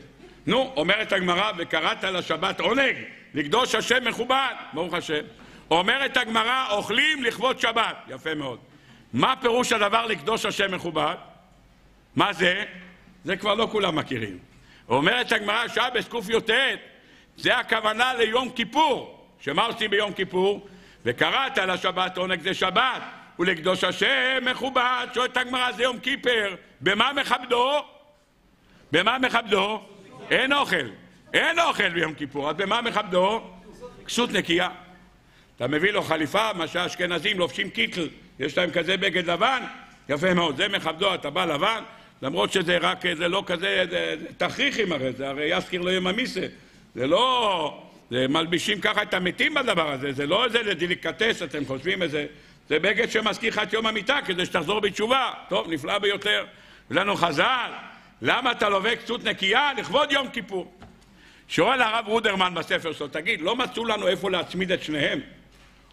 נו, אומרת הגמרא, וקראת לשבת עונג, לקדוש השם מכובד, ברוך השם. אומרת הגמרא, אוכלים לכבוד שבת, יפה מאוד. מה פירוש הדבר לקדוש השם מכובד? מה זה? זה כבר לא כולם מכירים. אומרת הגמרא, שבס קי"ט, זה הכוונה ליום כיפור. שמה עושים ביום כיפור? וקראת לשבת עונג זה שבת, ולקדוש השם מכובד. שואלת הגמרא, זה יום כיפר, במה מכבדו? במה מכבדו? אין אוכל. אין אוכל ביום כיפור, אז במה מכבדו? כסות נקייה. אתה מביא לו חליפה, מה שהאשכנזים לובשים קיטל, יש להם כזה בגד לבן, יפה מאוד, זה מכבדו, אתה בא לבן, למרות שזה רק, זה לא כזה, זה, תכריכים הרי, זה הרי יזכיר לא יממיסה, זה לא, זה מלבישים ככה את המתים בדבר הזה, זה לא איזה לדיליקטס, אתם חושבים איזה, זה בגד שמזכיר לך את יום המיטה כדי שתחזור בתשובה, טוב, נפלא ביותר. לנו חז"ל, למה אתה לובק כסות נקייה? לכבוד יום כיפור. שואל הרב רודרמן בספר שלו, תגיד, לא מצאו לנו איפה להצמיד את שניהם?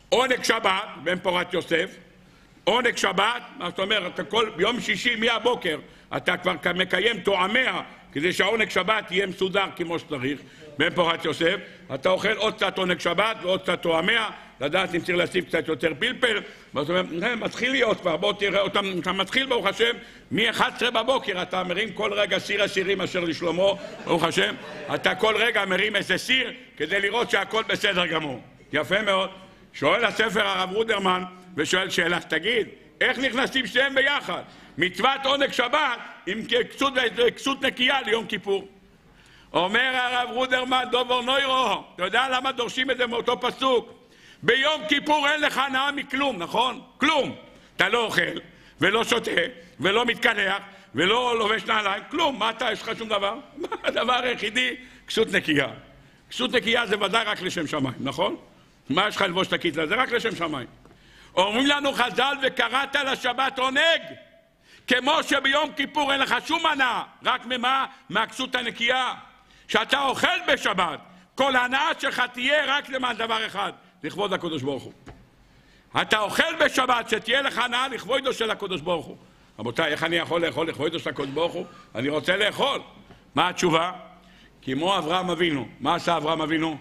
עונג שבת, בן פורת יוסף, עונג שבת, מה זאת אומרת, כל יום שישי מהבוקר אתה כבר מקיים תואמיה כדי שהעונג שבת יהיה מסודר כמו שצריך, בן פורת יוסף, אתה אוכל עוד קצת עונג שבת ועוד קצת תואמיה, לדעת אם צריך להוסיף קצת יותר פלפל, זאת אומרת, מתחיל להיות כבר, בוא תראה אותם, אתה מתחיל ברוך השם, מ-11 בבוקר אתה מרים כל רגע סיר השירים אשר לשלמה, ברוך השם, אתה כל רגע מרים איזה סיר כדי לראות שהכל בסדר גמור, יפה מאוד. שואל הספר הרב רודרמן ושואל שאלה, תגיד, איך נכנסים שניהם ביחד? מצוות עונג שבת עם כסות, כסות נקייה ליום כיפור. אומר הרב רודרמן דובר נוירו, אתה יודע למה דורשים את זה מאותו פסוק? ביום כיפור אין לך הנאה מכלום, נכון? כלום. אתה לא אוכל, ולא שותה, ולא מתקלח, ולא לובש נעליים, כלום. מה אתה, יש לך שום דבר? (laughs) הדבר היחידי? כסות נקייה. כסות נקייה זה ודאי רק לשם שמיים, נכון? מה יש לך ללבוש את הכיתלה? זה רק לשם שמיים. אומרים לנו חז"ל, וקראת לשבת עונג, כמו שביום כיפור אין לך שום הנאה, רק ממה? מהכסות הנקייה. שאתה אוכל בשבת, כל ההנאה שלך תהיה רק למען דבר אחד, לכבוד הקדוש ברוך הוא. אתה אוכל בשבת, שתהיה לך הנאה לכבודו של הקדוש ברוך הוא. רבותיי, איך אני יכול לאכול לכבודו של הקדוש ברוך הוא? אני רוצה לאכול. מה התשובה? כמו אברהם אבינו. מה עשה אברהם אבינו?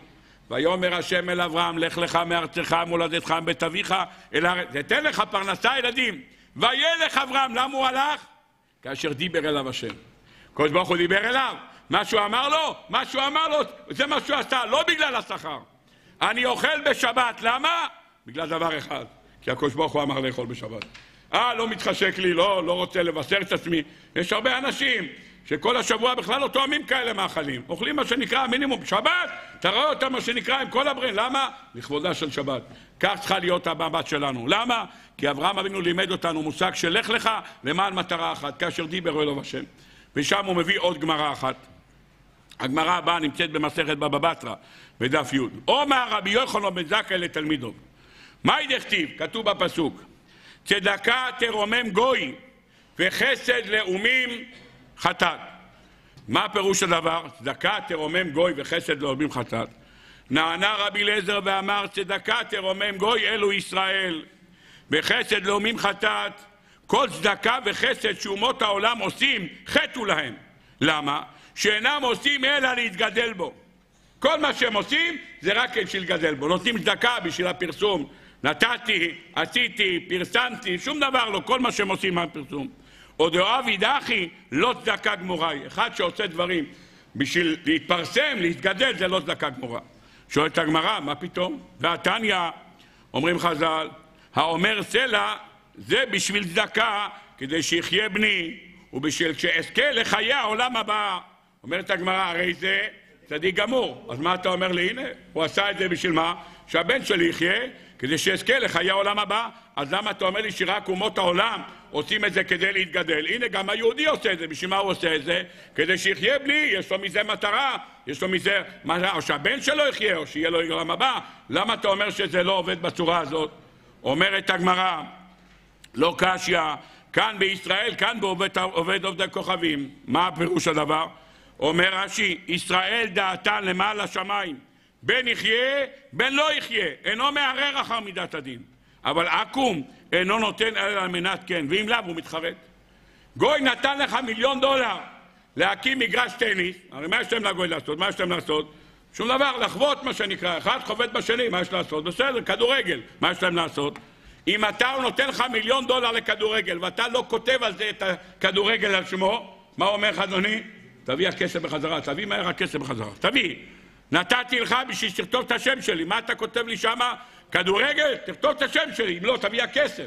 ויאמר השם אל אברהם, לך לך מארצך, מולדתך, מבית אביך, אל הארץ. תתן לך פרנסה ילדים. וילך אברהם, למה הוא הלך? כאשר דיבר אליו השם. הקדוש ברוך הוא דיבר אליו. מה שהוא אמר לו, מה שהוא אמר לו, זה מה שהוא עשה, לא בגלל השכר. אני אוכל בשבת, למה? בגלל דבר אחד, כי הקדוש ברוך הוא אמר לאכול בשבת. אה, לא מתחשק לי, לא, לא רוצה לבשר את עצמי. יש הרבה אנשים שכל השבוע בכלל לא תואמים כאלה מאכלים. אוכלים מה שנקרא מינימום שבת, אתה רואה אותם מה שנקרא עם כל הברן. למה? לכבודה של שבת. כך צריכה להיות המבט שלנו. למה? כי אברהם אבינו לימד אותנו מושג של לך לך למען מטרה אחת, כאשר דיבר אלוהים השם. ושם הוא מביא עוד גמרא אחת. הגמרא הבאה נמצאת במסכת בבא בתרא, בדף י'. אומר רבי יוחנן בן זכאי לתלמידו. מהי דכתיב? כתוב בפסוק: צדקה תרומם גוי וחסד לאומים חטאת. מה פירוש הדבר? צדקה תרומם גוי וחסד לאומים חטאת. נענה רבי אליעזר ואמר צדקה תרומם גוי אלו ישראל וחסד לאומים חטאת כל צדקה וחסד שאומות העולם עושים חטאו להם. למה? שאינם עושים אלא להתגדל בו. כל מה שהם עושים זה רק בשביל לגדל בו. נותנים צדקה בשביל הפרסום. נתתי, עשיתי, פרסמתי, שום דבר לא. כל מה שהם עושים מהפרסום. או דאוהב ידחי, לא צדקה גמוראי. אחד שעושה דברים בשביל להתפרסם, להתגדל, זה לא צדקה גמורה. שואלת הגמרא, מה פתאום? והתניא, אומרים חז"ל, האומר סלע זה בשביל צדקה, כדי שיחיה בני, ובשביל שאזכה לחיי העולם הבא. אומרת הגמרא, הרי זה צדיק גמור. אז מה אתה אומר לי? הנה, הוא עשה את זה בשביל מה? שהבן שלי יחיה, כדי שיזכה לחיי העולם הבא. אז למה אתה אומר לי שרק אומות העולם עושים את זה כדי להתגדל? הנה, גם היהודי עושה את זה. בשביל מה הוא עושה את זה? כדי שיחיה בלי, יש לו מזה מטרה, יש לו מזה מטרה, או שהבן שלו יחיה, או שיהיה לו עולם הבא. למה אתה אומר שזה לא עובד בצורה הזאת? אומרת הגמרא, לא קשיא, כאן בישראל, כאן בעובד עובד עובדי כוכבים. מה פירוש הדבר? אומר רש"י, ישראל דעתן למעלה שמיים. בין יחיה, בין לא יחיה. אינו מערער אחר מידת הדין. אבל עכו"ם אינו נותן אלא על מנת כן, ואם לאו הוא מתחרט. גוי נתן לך מיליון דולר להקים מגרש טניס, הרי מה יש להם לגוי לעשות? מה יש להם לעשות? שום דבר, לחוות מה שנקרא, אחד חובט בשני, מה יש לעשות? בסדר, כדורגל, מה יש להם לעשות? אם אתה הוא נותן לך מיליון דולר לכדורגל ואתה לא כותב על זה את הכדורגל על שמו, מה אומר לך אדוני? תביא הכסף בחזרה, תביא מהר הכסף בחזרה, תביא. נתתי לך בשביל שתכתוב את השם שלי, מה אתה כותב לי שמה? כדורגל? תכתוב את השם שלי, אם לא, תביא הכסף.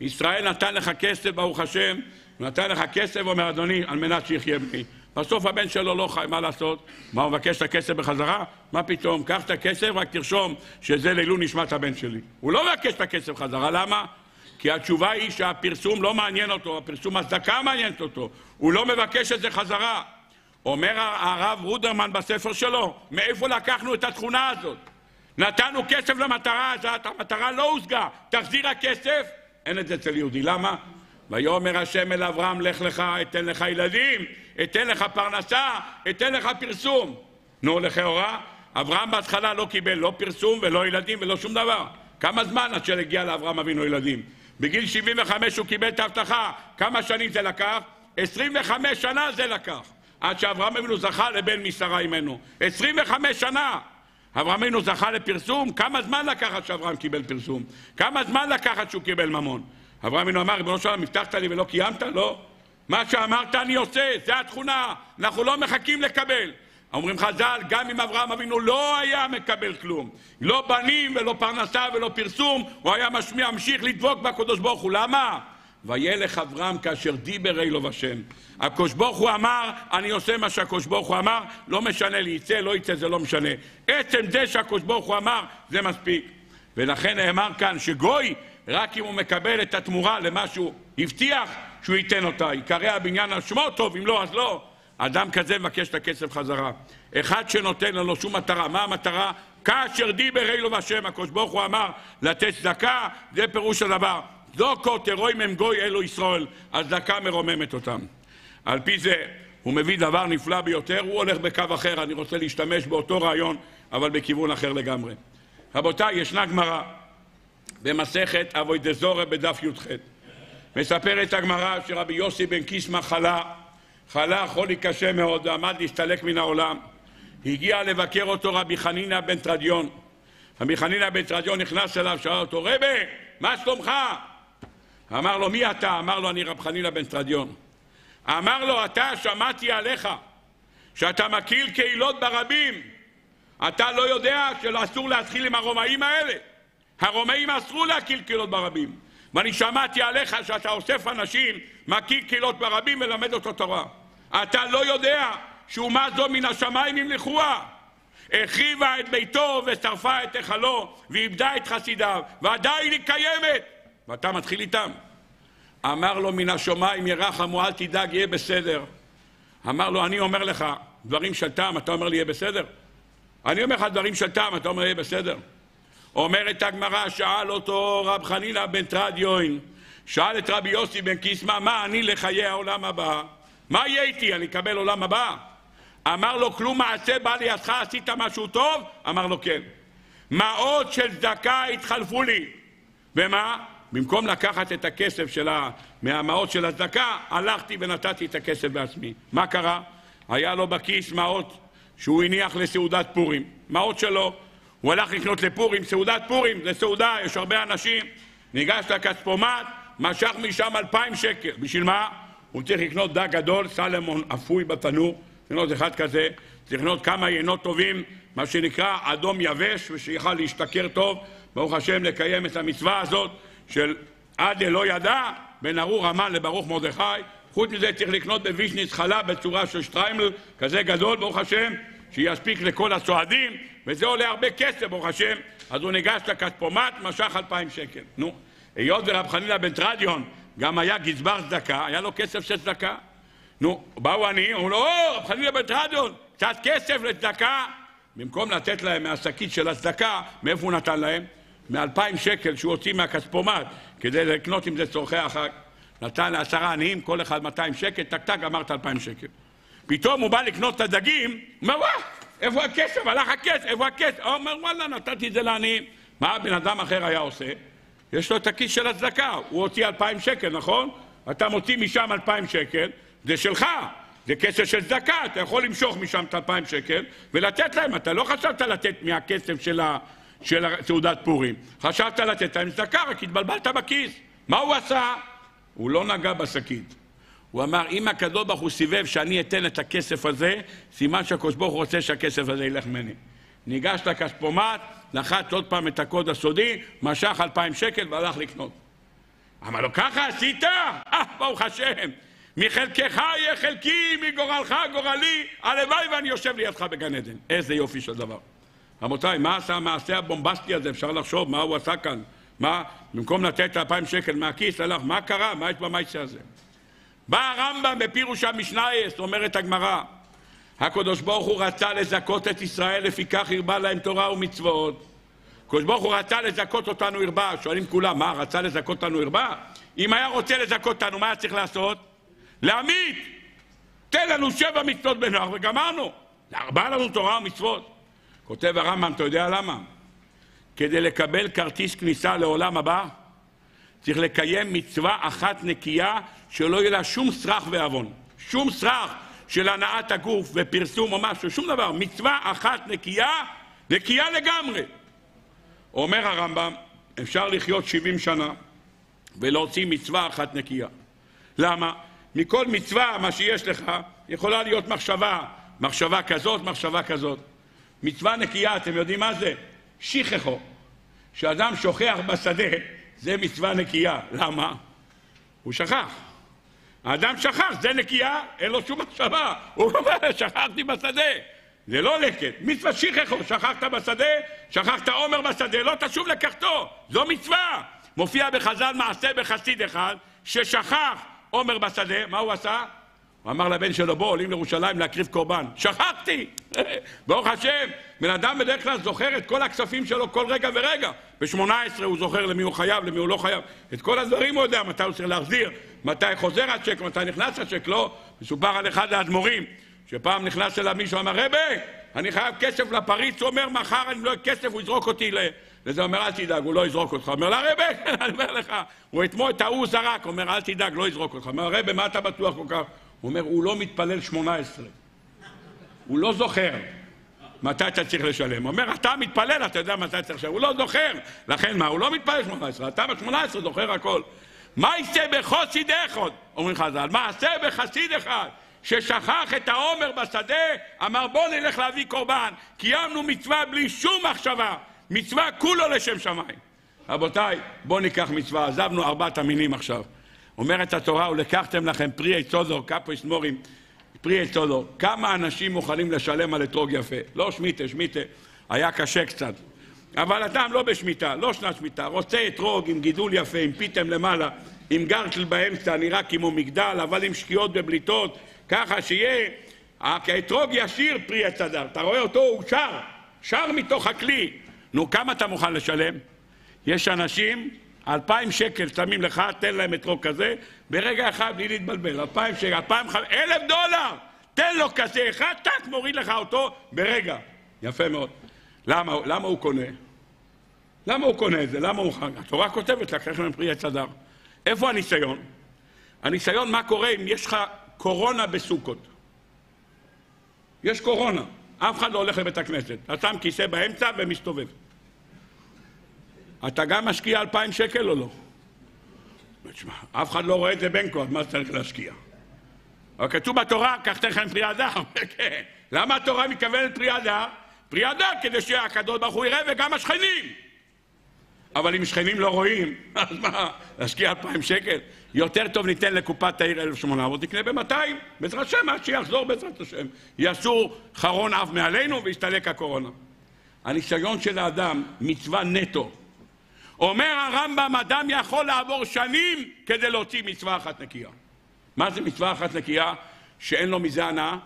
ישראל נתן לך כסף, ברוך השם, נתן לך כסף, אומר אדוני, על מנת שיחיה בני. בסוף הבן שלו לא חי, מה לעשות? מה, הוא מבקש את הכסף בחזרה? מה פתאום? קח את הכסף, רק תרשום שזה לעילוי נשמת הבן שלי. הוא לא מבקש את הכסף בחזרה, למה? כי התשובה היא שהפרסום לא מעניין אותו, הפרסום הצדקה מעניינת אותו, הוא לא מבקש את זה חזרה. אומר הרב רודרמן בספר שלו, מאיפה לקחנו את התכונה הזאת? נתנו כסף למטרה הזאת, המטרה לא הושגה, תחזיר הכסף, אין את זה אצל יהודי. למה? ויאמר השם אל אברהם, לך לך, אתן לך ילדים, אתן לך פרנסה, אתן לך פרסום. נו, לכאורה, אברהם בהתחלה לא קיבל לא פרסום ולא ילדים ולא שום דבר. כמה זמן עד שהגיע לאברהם אבינו ילדים? בגיל 75 הוא קיבל את ההבטחה. כמה שנים זה לקח? 25 שנה זה לקח. עד שאברהם אבינו זכה לבן משרה אימנו. 25 שנה! אברהם אבינו זכה לפרסום? כמה זמן לקח עד שאברהם קיבל פרסום? כמה זמן לקח עד שהוא קיבל ממון? אברהם אבינו אמר, ריבונו של עולם, הבטחת לי ולא קיימת? לא. מה שאמרת אני עושה, זה התכונה. אנחנו לא מחכים לקבל. אומרים חז"ל, גם אם אברהם אבינו לא היה מקבל כלום, לא בנים ולא פרנסה ולא פרסום, הוא היה ממשיך לדבוק בקדוש ברוך הוא. למה? וילך אברהם כאשר דיבר אלו בשם. הקדוש ברוך הוא אמר, אני עושה מה שהקדוש ברוך הוא אמר, לא משנה לי, יצא, לא יצא, זה לא משנה. עצם זה שהקדוש ברוך הוא אמר, זה מספיק. ולכן נאמר כאן שגוי, רק אם הוא מקבל את התמורה למה שהוא הבטיח, שהוא ייתן אותה. יקרא הבניין על שמו טוב, אם לא, אז לא. אדם כזה מבקש את הכסף חזרה. אחד שנותן לו שום מטרה. מה המטרה? כאשר דיבר אלו בשם, הקדוש ברוך הוא אמר לתת צדקה, זה פירוש הדבר. צדוקו תרועים הם גוי אלו ישראל, הצדקה מרוממת אותם. על פי זה הוא מביא דבר נפלא ביותר, הוא הולך בקו אחר, אני רוצה להשתמש באותו רעיון, אבל בכיוון אחר לגמרי. רבותיי, ישנה גמרא במסכת אבוי דזורי בדף י"ח. מספרת הגמרא שרבי יוסי בן קיסמא חלה, חלה חולי קשה מאוד, ועמד להסתלק מן העולם. הגיע לבקר אותו רבי חנינא בן תרדיון. רבי חנינא בן תרדיון נכנס אליו, שאל אותו, רבה, מה שלומך? אמר לו, מי אתה? אמר לו, אני רב חנינא בן תרדיון. אמר לו, אתה שמעתי עליך שאתה מקהיל קהילות ברבים. אתה לא יודע שאסור להתחיל עם הרומאים האלה. הרומאים אסרו להקהיל קהילות ברבים. ואני שמעתי עליך שאתה אוסף אנשים, מקהיל קהילות ברבים ולמד אותו תורה. אתה לא יודע שאומה זו מן השמיים ימלכוה. החריבה את ביתו ושרפה את היכלו ואיבדה את חסידיו, ועדיין היא קיימת. ואתה מתחיל איתם. אמר לו מן השמיים ירחמו אל תדאג יהיה בסדר. אמר לו אני אומר לך דברים של טעם אתה אומר לי יהיה בסדר? אני אומר לך דברים של טעם אתה אומר יהיה בסדר? אומרת הגמרא שאל אותו רב חנינא בן טרדיון שאל את רבי יוסי בן קיסמא מה אני לחיי העולם הבא? מה יהיה איתי? אני אקבל עולם הבא? אמר לו כלום מעשה בא לידך עשית משהו טוב? אמר לו כן. מעות של צדקה התחלפו לי. ומה? במקום לקחת את הכסף שלה מהמעות של הצדקה, הלכתי ונתתי את הכסף בעצמי. מה קרה? היה לו בכיס מעות שהוא הניח לסעודת פורים. מעות שלו. הוא הלך לקנות לפורים, סעודת פורים, זה סעודה, יש הרבה אנשים. ניגש לכספומט, משך משם אלפיים שקל. בשביל מה? הוא צריך לקנות דג גדול, סלמון אפוי בתנור, לקנות אחד כזה, צריך לקנות כמה יינות טובים, מה שנקרא אדום יבש, ושיוכל להשתכר טוב, ברוך השם לקיים את המצווה הזאת. של עד דלא ידע בין ארור המן לברוך מרדכי. חוץ מזה צריך לקנות בוויז'ניץ חלב בצורה של שטריימל כזה גדול, ברוך השם, שיספיק לכל הסועדים, וזה עולה הרבה כסף, ברוך השם. אז הוא ניגש לכספומט, משך אלפיים שקל. נו, היות ורב חנינא בן טרדיון גם היה גזבר צדקה, היה לו כסף של צדקה. נו, באו עניים, אמרו לו, או, רב חנינא בן טרדיון, קצת כסף לצדקה. במקום לתת להם מהשקית של הצדקה, מאיפה הוא נתן להם? מאלפיים שקל שהוא הוציא מהכספומט כדי לקנות עם זה צורכי החג. נתן לעשרה עניים, כל אחד 200 שקל, טק טק, גמרת 2,000 שקל. פתאום הוא בא לקנות את הדגים, אומר, וואה, איפה הכסף? הלך הכסף, איפה הכסף? הוא אומר, וואלה, נתתי את זה לעניים. מה בן אדם אחר היה עושה? יש לו את הכיס של הצדקה, הוא הוציא 2,000 שקל, נכון? אתה מוציא משם 2,000 שקל, זה שלך, זה כסף של צדקה, אתה יכול למשוך משם את 2,000 שקל ולתת להם, אתה לא חשבת לתת מהכסף של, ה, של סעודת פורים, חשבת לתת להם צדקה, רק התבלבלת בכיס. מה הוא עשה? הוא לא נגע בשקית. הוא אמר, אם הקדוש ברוך הוא סיבב שאני אתן את הכסף הזה, סימן שהקדוש ברוך הוא רוצה שהכסף הזה ילך ממני. ניגש לכספומט, לחץ עוד פעם את הקוד הסודי, משך אלפיים שקל והלך לקנות. אמר לו, ככה עשית? אה, ברוך השם, מחלקך יהיה חלקי, מגורלך גורלי, הלוואי ואני יושב לידך בגן עדן. איזה יופי של דבר. רבותיי, מה עשה המעשה הבומבסטי הזה? אפשר לחשוב מה הוא עשה כאן. מה, במקום לתת אלפיים שקל מהכיס, הלך, מה קרה? מה יש במעשה הזה? בא הרמב"ם בפירוש המשנייס, אומרת הגמרא, הקדוש ברוך הוא רצה לזכות את ישראל, לפיכך הרבה להם תורה ומצוות. הקדוש ברוך הוא רצה לזכות אותנו הרבה. שואלים כולם, מה, רצה לזכות אותנו הרבה? אם היה רוצה לזכות אותנו, מה היה צריך לעשות? להמית! תן לנו שבע מצוות בנוער וגמרנו. להרבה לנו תורה ומצוות. כותב הרמב"ם, אתה יודע למה? כדי לקבל כרטיס כניסה לעולם הבא, צריך לקיים מצווה אחת נקייה שלא יהיה לה שום סרח ועוון. שום סרח של הנעת הגוף ופרסום או משהו, שום דבר. מצווה אחת נקייה, נקייה לגמרי. אומר הרמב"ם, אפשר לחיות 70 שנה ולהוציא מצווה אחת נקייה. למה? מכל מצווה, מה שיש לך, יכולה להיות מחשבה, מחשבה כזאת, מחשבה כזאת. מצווה נקייה, אתם יודעים מה זה? שיחכו. כשאדם שוכח בשדה, זה מצווה נקייה. למה? הוא שכח. האדם שכח, זה נקייה, אין לו שום מחשבה. (laughs) הוא אומר, שכחתי בשדה. זה לא לקט. מצווה שיחכו, שכחת בשדה, שכחת עומר בשדה, לא תשוב לקחתו. זו מצווה. מופיע בחז"ל מעשה בחסיד אחד, ששכח עומר בשדה, מה הוא עשה? הוא אמר לבן שלו, בוא, עולים לירושלים להקריב קורבן. שכחתי! (laughs) ברוך השם, בן אדם בדרך כלל זוכר את כל הכספים שלו כל רגע ורגע. ב-18 הוא זוכר למי הוא חייב, למי הוא לא חייב. את כל הדברים הוא יודע, מתי הוא צריך להחזיר, מתי חוזר הצ'ק, מתי נכנס הצ'ק, לא. מסופר על אחד האדמו"רים, שפעם נכנס אליו מישהו, אמר, רבה, אני חייב כסף לפריץ, הוא אומר, מחר אני לא כסף, הוא יזרוק אותי ל... וזה אומר, אל תדאג, הוא לא יזרוק אותך. אומר לה, רבה, (laughs) אני אומר לך, הוא אתמול את ההוא זרק, אומר, אל תדאג, לא יזרוק אותך. אומר, רבה, מה אתה בטוח כל כך? הוא אומר, הוא לא מתפלל שמונה עשרה. הוא לא זוכר מתי אתה צריך לשלם. הוא אומר, אתה מתפלל, אתה יודע מתי צריך לשלם. הוא לא זוכר. לכן מה, הוא לא מתפלל שמונה עשרה. אתה בשמונה עשרה זוכר הכל. מה יעשה בחוסיד אחד? אומרים חז"ל, מה יעשה בחסיד אחד? ששכח את העומר בשדה, אמר בוא נלך להביא קורבן. קיימנו מצווה בלי שום מחשבה. מצווה כולו לשם שמיים. רבותיי, בואו ניקח מצווה. עזבנו ארבעת המינים עכשיו. אומרת התורה, ולקחתם לכם פרי עצודו, קפריס מורים, פרי עצודו. כמה אנשים מוכנים לשלם על אתרוג יפה? לא שמיטה, שמיטה, היה קשה קצת. אבל אדם לא בשמיטה, לא שנת שמיטה, רוצה אתרוג עם גידול יפה, עם פיתם למעלה, עם גרקל באמצע, נראה כמו מגדל, אבל עם שקיעות בבליטות, ככה שיהיה, כאתרוג ישיר פרי עץ. אתה רואה אותו, הוא שר, שר מתוך הכלי. נו, כמה אתה מוכן לשלם? יש אנשים אלפיים שקל שמים לך, תן להם אתרוג כזה, ברגע אחד בלי להתבלבל, אלפיים שקל, אלפיים חמש, אלף דולר! תן לו כזה אחד, טאק, מוריד לך אותו ברגע. יפה מאוד. למה, למה הוא קונה? למה הוא קונה את זה? למה הוא חג? התורה כותבת, לקח להם פרי עץ אדר. איפה הניסיון? הניסיון, מה קורה אם יש לך קורונה בסוכות? יש קורונה, אף אחד לא הולך לבית הכנסת. אתה שם כיסא באמצע ומסתובב. אתה גם משקיע אלפיים שקל או לא? תשמע, אף אחד לא רואה את זה בין כה, אז מה צריך להשקיע? אבל כתוב בתורה, קח תכן פרי הדר. (laughs) כן. למה התורה מתכוונת פרי הדר? פרי הדר כדי שהקדוש ברוך הוא יראה וגם השכנים. אבל אם שכנים לא רואים, (laughs) אז מה, להשקיע אלפיים שקל? יותר טוב ניתן לקופת העיר 1,800, נקנה ב-200, בעזרת השם, עד שיחזור בעזרת השם. יעשו חרון אב מעלינו ויסתלק הקורונה. הניסיון של האדם, מצווה נטו. אומר הרמב"ם, אדם יכול לעבור שנים כדי להוציא מצווה אחת נקייה. מה זה מצווה אחת נקייה? שאין לו מזה הנאה,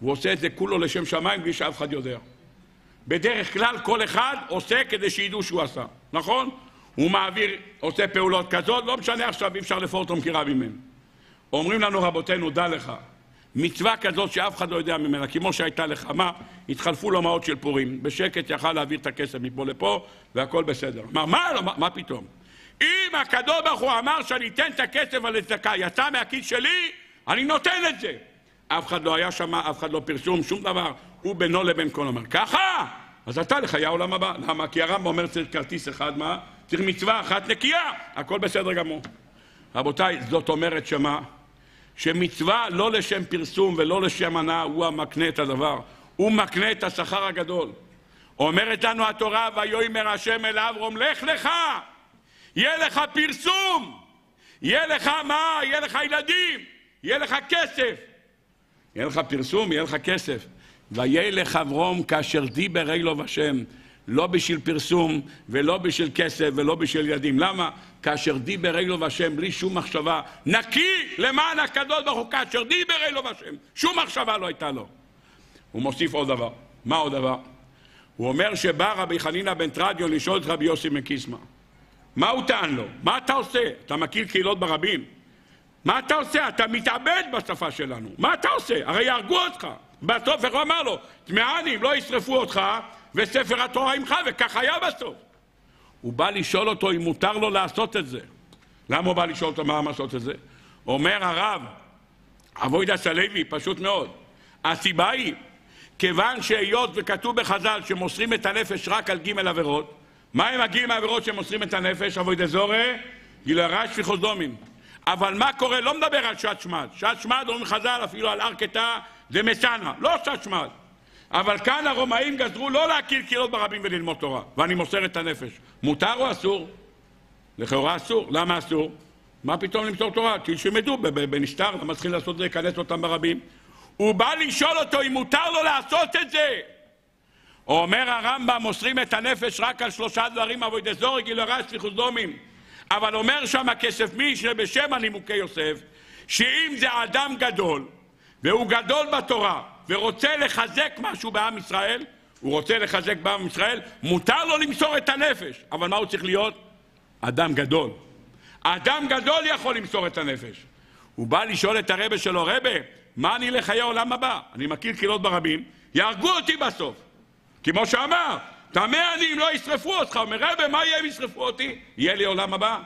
הוא עושה את זה כולו לשם שמיים בלי שאף אחד יודע. בדרך כלל כל אחד עושה כדי שידעו שהוא עשה, נכון? הוא מעביר, עושה פעולות כזאת, לא משנה עכשיו, אי אפשר לפור אותו מכירה ממנו. אומרים לנו רבותינו, דע לך, מצווה כזאת שאף אחד לא יודע ממנה, כמו שהייתה לך, מה? התחלפו לו מעות של פורים, בשקט יכל להעביר את הכסף מפה לפה, והכל בסדר. אמר, מה, לא, מה, מה פתאום? אם הקדוש ברוך הוא אמר שאני אתן את הכסף על הצדקה, יצא מהכיס שלי, אני נותן את זה. אף אחד לא היה שם, אף אחד לא פרסום, שום דבר. הוא בינו לבין כל אומר. ככה! אז אתה לחיי העולם הבא. למה? כי הרמב"ם אומר צריך כרטיס אחד, מה? צריך מצווה אחת נקייה, הכל בסדר גמור. רבותיי, זאת אומרת שמה? שמצווה לא לשם פרסום ולא לשם הנאה, הוא המקנה את הדבר. הוא מקנה את השכר הגדול. אומרת לנו התורה, ויאמר השם אל אברום, לך לך, יהיה לך פרסום, יהיה לך מה? יהיה לך ילדים, יהיה לך כסף. יהיה לך פרסום, יהיה לך כסף. וילך אברום כאשר דיבר אלו השם, לא בשביל פרסום ולא בשביל כסף ולא בשביל ילדים. למה? כאשר דיבר אלו השם בלי שום מחשבה, נקי למען הקדוש ברוך הוא, כאשר דיבר אלו השם, שום מחשבה לא הייתה לו. הוא מוסיף עוד דבר. מה עוד דבר? הוא אומר שבא רבי חנינא בן טרדיון לשאול את רבי יוסי מקיסמא. מה הוא טען לו? מה אתה עושה? אתה מכיר קהילות ברבים? מה אתה עושה? אתה מתאבד בשפה שלנו. מה אתה עושה? הרי יהרגו אותך. בסוף איך הוא אמר לו? תמהני אם לא ישרפו אותך וספר התורה עמך, וכך היה בסוף. הוא בא לשאול אותו אם מותר לו לעשות את זה. למה הוא בא לשאול אותו מה לעשות את זה? אומר הרב, אבוידס הלוי, פשוט מאוד. הסיבה היא, כיוון שהיות וכתוב בחז"ל שמוסרים את הנפש רק על ג' עבירות, מה הם הג' העבירות שמוסרים את הנפש? אבוידס זורי, גילרה שפיכות דומים. אבל מה קורה? לא מדבר על שעת שמד. שעת שמד אומרים חז"ל אפילו על ארקטה דמסנה, לא שעת שמד. אבל כאן הרומאים גזרו לא להכיר קהילות ברבים וללמוד תורה, ואני מוסר את הנפש. מותר או אסור? לכאורה אסור. למה אסור? מה פתאום למסור תורה? כי שילמדו בנסתר, למה צריכים לעשות את זה, לכנס אותם ברבים? הוא בא לשאול אותו אם מותר לו לעשות את זה. אומר הרמב"ם, מוסרים את הנפש רק על שלושה דברים, אבוי דזורי, גילרה, שליחות דומים. אבל אומר שם הכסף מי שבשם הנימוקי יוסף, שאם זה אדם גדול, והוא גדול בתורה, ורוצה לחזק משהו בעם ישראל, הוא רוצה לחזק בעם ישראל, מותר לו למסור את הנפש. אבל מה הוא צריך להיות? אדם גדול. אדם גדול יכול למסור את הנפש. הוא בא לשאול את הרבה שלו, רבה, מה אני לחיי העולם הבא? אני מכיר קהילות ברבים, יהרגו אותי בסוף. כמו שאמר, טמא אני אם לא ישרפו אותך. אומר, רבה, מה יהיה אם ישרפו אותי? יהיה לי עולם הבא.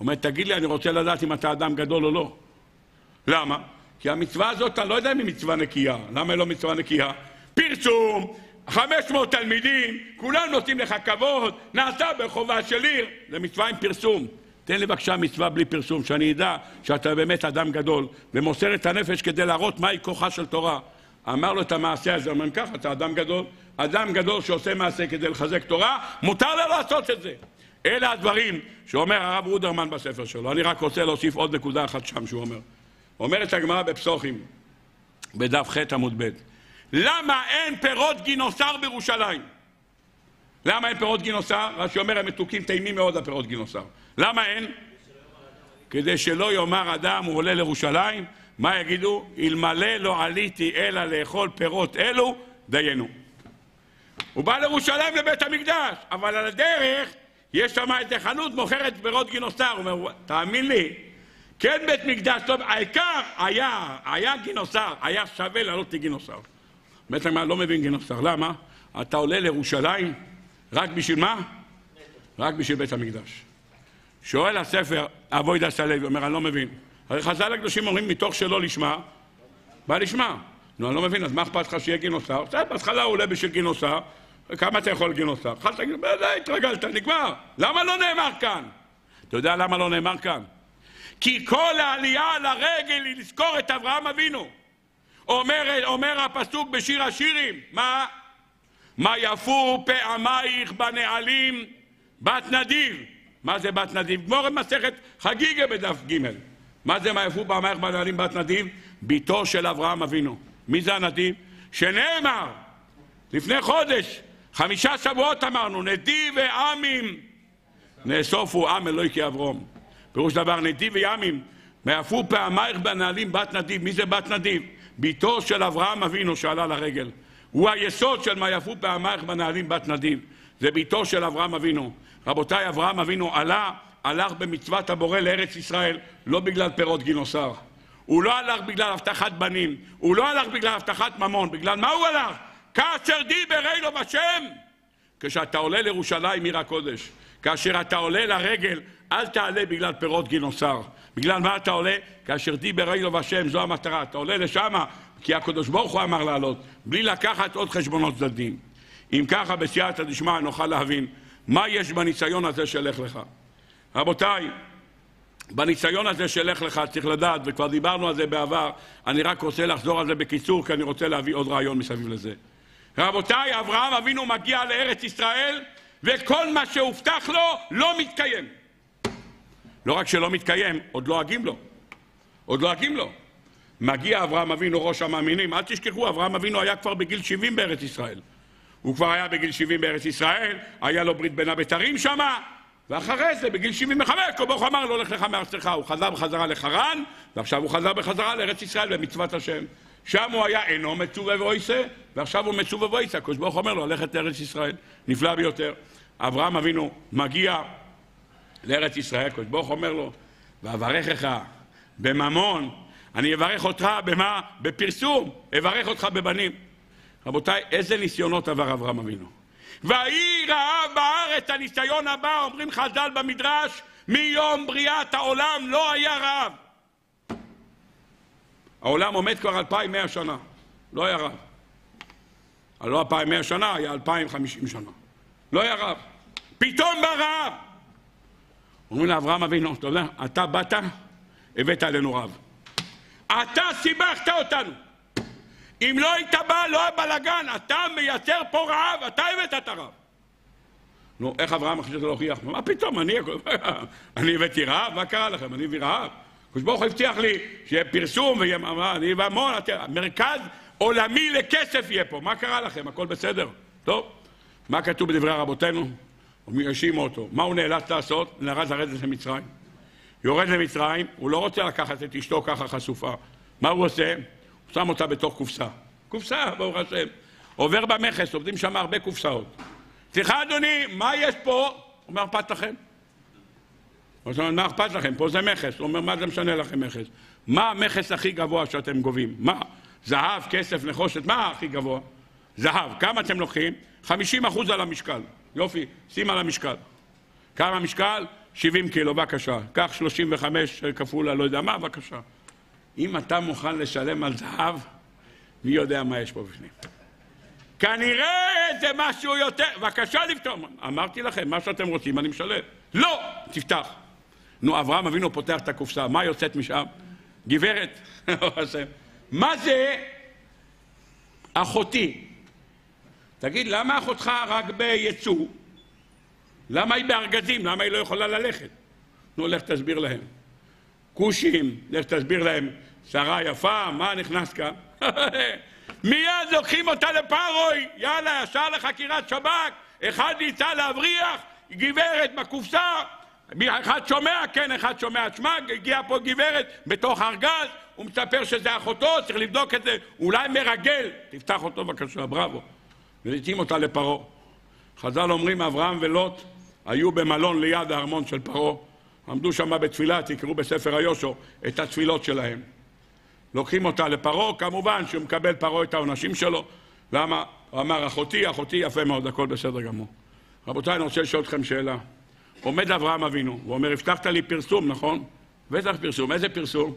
אומר, תגיד לי, אני רוצה לדעת אם אתה אדם גדול או לא. למה? כי המצווה הזאת, אני לא יודע אם היא מצווה נקייה. למה היא לא מצווה נקייה? פרסום, 500 תלמידים, כולם נותנים לך כבוד, נעשה בחובה של עיר. זה מצווה עם פרסום. תן לי בבקשה מצווה בלי פרסום, שאני אדע שאתה באמת אדם גדול, ומוסר את הנפש כדי להראות מהי כוחה של תורה. אמר לו את המעשה הזה, אומר ככה, אתה אדם גדול, אדם גדול שעושה מעשה כדי לחזק תורה, מותר לו לעשות את זה. אלה הדברים שאומר הרב רודרמן בספר שלו. אני רק רוצה להוסיף עוד נקודה אחת שם שהוא אומר. אומרת הגמרא בפסוחים, בדף ח' עמוד ב', למה אין פירות גינוסר בירושלים? למה אין פירות גינוסר? רש"י אומר, הם מתוקים טעימים מאוד הפירות גינוסר. למה אין? כדי שלא יאמר אדם, הוא עולה לירושלים, מה יגידו? אלמלא לא עליתי אלא לאכול פירות אלו, דיינו. הוא בא לירושלים לבית המקדש, אבל על הדרך יש שם איזה חנות מוכרת פירות גינוסר. הוא אומר, תאמין לי, כן בית מקדש טוב, העיקר היה, היה גינוסר, היה שווה לעלות לגינוסר. בית המקדש לא מבין גינוסר, למה? אתה עולה לירושלים רק בשביל מה? רק בשביל בית המקדש. שואל הספר, אבוי דס הלוי, אומר, אני לא מבין. הרי חז"ל הקדושים אומרים, מתוך שלא לשמה, בא לשמה. נו, אני לא מבין, אז מה אכפת לך שיהיה גינוסר? בסדר, בהתחלה הוא עולה בשביל גינוסר, כמה אתה יכול גינוסר? התחלת להגיד, בוודאי, התרגלת, נגמר. למה לא נאמר כאן? אתה יודע למה לא נאמר כאן? כי כל העלייה על הרגל היא לזכור את אברהם אבינו. אומר, אומר הפסוק בשיר השירים, מה? מה יפו פעמייך בנעלים, בת נדיב. מה זה בת נדיב? גמור מסכת חגיגה בדף ג'. מה זה מה יפו פעמייך בנהלים בת נדיב? בתו של אברהם אבינו. מי זה הנדיב? שנאמר לפני חודש, חמישה שבועות אמרנו, נדיב ועמים נאסופו עם אלוהי כי אברום. פירוש דבר, נדיב ועמים, ויפו פעמייך בנהלים בת נדיב. מי זה בת נדיב? בתו של אברהם אבינו שעלה לרגל. הוא היסוד של מה יפו פעמייך בנהלים בת נדיב. זה בתו של אברהם אבינו. רבותיי, אברהם אבינו עלה, הלך במצוות הבורא לארץ ישראל, לא בגלל פירות גינוסר. הוא לא הלך בגלל הבטחת בנים, הוא לא הלך בגלל הבטחת ממון, בגלל מה הוא הלך? כאשר דיבר אלו בשם. כשאתה עולה לירושלים עיר הקודש, כאשר אתה עולה לרגל, אל תעלה בגלל פירות גינוסר. בגלל מה אתה עולה? כאשר דיבר אלו בשם, זו המטרה. אתה עולה לשמה, כי הקדוש ברוך הוא אמר לעלות, בלי לקחת עוד חשבונות צדדים. אם ככה, בסייעתא דשמיא נוכל להבין מה יש בניסיון הזה של לך לך. רבותיי, בניסיון הזה של לך לך צריך לדעת, וכבר דיברנו על זה בעבר, אני רק רוצה לחזור על זה בקיצור, כי אני רוצה להביא עוד רעיון מסביב לזה. רבותיי, אברהם אבינו מגיע לארץ ישראל, וכל מה שהובטח לו לא מתקיים. לא רק שלא מתקיים, עוד לועגים לא לו. עוד לועגים לא לו. מגיע אברהם אבינו ראש המאמינים, אל תשכחו, אברהם אבינו היה כבר בגיל 70 בארץ ישראל. הוא כבר היה בגיל 70 בארץ ישראל, היה לו ברית בין הבתרים שמה, ואחרי זה, בגיל 75, כל ברוך אמר לו, לך לך מארצך. הוא חזר בחזרה לחרן, ועכשיו הוא חזר בחזרה לארץ ישראל במצוות השם. שם הוא היה אינו מצווה ואויסה, ועכשיו הוא מצווה ואויסה. הקדוש ברוך אומר לו, ללכת לארץ ישראל. נפלא ביותר. אברהם אבינו מגיע לארץ ישראל, הקדוש ברוך אומר לו, ואברכך בממון, אני אברך אותך במה? בפרסום, אברך אותך בבנים. רבותיי, איזה ניסיונות עבר אברהם אבינו? ויהי רעב בארץ, הניסיון הבא, אומרים חז"ל במדרש, מיום בריאת העולם לא היה רעב. העולם עומד כבר אלפיים מאה שנה, לא היה רעב. לא אלפיים מאה שנה, היה אלפיים חמישים שנה. לא היה רעב. פתאום בא רעב. אומרים לאברהם אבינו, אתה יודע, אתה באת, הבאת עלינו רעב. אתה סיבכת אותנו. אם לא היית בא, לא היה בלאגן. אתה מייצר פה רעב, אתה הבאת את הרעב. נו, איך אברהם חושב להוכיח? מה פתאום, אני, (laughs) אני הבאתי רעב? מה קרה לכם? אני הביא רעב? הקדוש ברוך הוא הבטיח לי שיהיה פרסום ויהיה... אני והמון, מרכז עולמי לכסף יהיה פה. מה קרה לכם? הכל בסדר? טוב. מה כתוב בדברי רבותינו? האשימו אותו. מה הוא נאלץ לעשות? נאלץ לרדת למצרים. יורד למצרים, הוא לא רוצה לקחת את אשתו ככה חשופה. מה הוא עושה? הוא שם אותה בתוך קופסה. קופסה, ברוך השם. עובר במכס, עובדים שם הרבה קופסאות. סליחה אדוני, מה יש פה? הוא אומר, אכפת לכם? הוא אומר, מה אכפת לכם? פה זה מכס. הוא אומר, מה זה משנה לכם מכס? מה המכס הכי גבוה שאתם גובים? מה? זהב, כסף, נחושת, מה הכי גבוה? זהב. כמה אתם לוקחים? 50 אחוז על המשקל. יופי, שים על המשקל. כמה משקל? 70 קילו, בבקשה. קח 35 כפול הלא יודע מה, בבקשה. אם אתה מוכן לשלם על זהב, מי יודע מה יש פה בפנים. כנראה זה משהו יותר... בבקשה לפתור. אמרתי לכם, מה שאתם רוצים, אני משלם. לא! תפתח. נו, אברהם אבינו פותח את הקופסה, מה יוצאת משם? גברת. (laughs) מה זה אחותי? תגיד, למה אחותך רק ביצוא? למה היא בארגזים? למה היא לא יכולה ללכת? נו, לך תסביר להם. כושים, לך תסביר להם, שרה יפה, מה נכנס כאן? (laughs) מיד לוקחים אותה לפרוי, יאללה, ישר לחקירת שב"כ, אחד ניסה להבריח, גברת בקופסה, אחד שומע, כן, אחד שומע, שמע, הגיעה פה גברת בתוך ארגז, הוא מספר שזה אחותו, צריך לבדוק את זה, אולי מרגל, תפתח אותו בבקשה, בראבו. ולעיתים אותה לפרעה. חז"ל אומרים, אברהם ולוט היו במלון ליד הארמון של פרעה, עמדו שם בתפילה, תקראו בספר היושו את התפילות שלהם. לוקחים אותה לפרעה, כמובן שהוא מקבל פרעה את העונשים שלו. למה? הוא אמר, אחותי, אחותי, יפה מאוד, הכל בסדר גמור. רבותיי, אני רוצה לשאול אתכם שאלה. עומד אברהם אבינו, ואומר, הבטחת לי פרסום, נכון? בטח פרסום. איזה פרסום?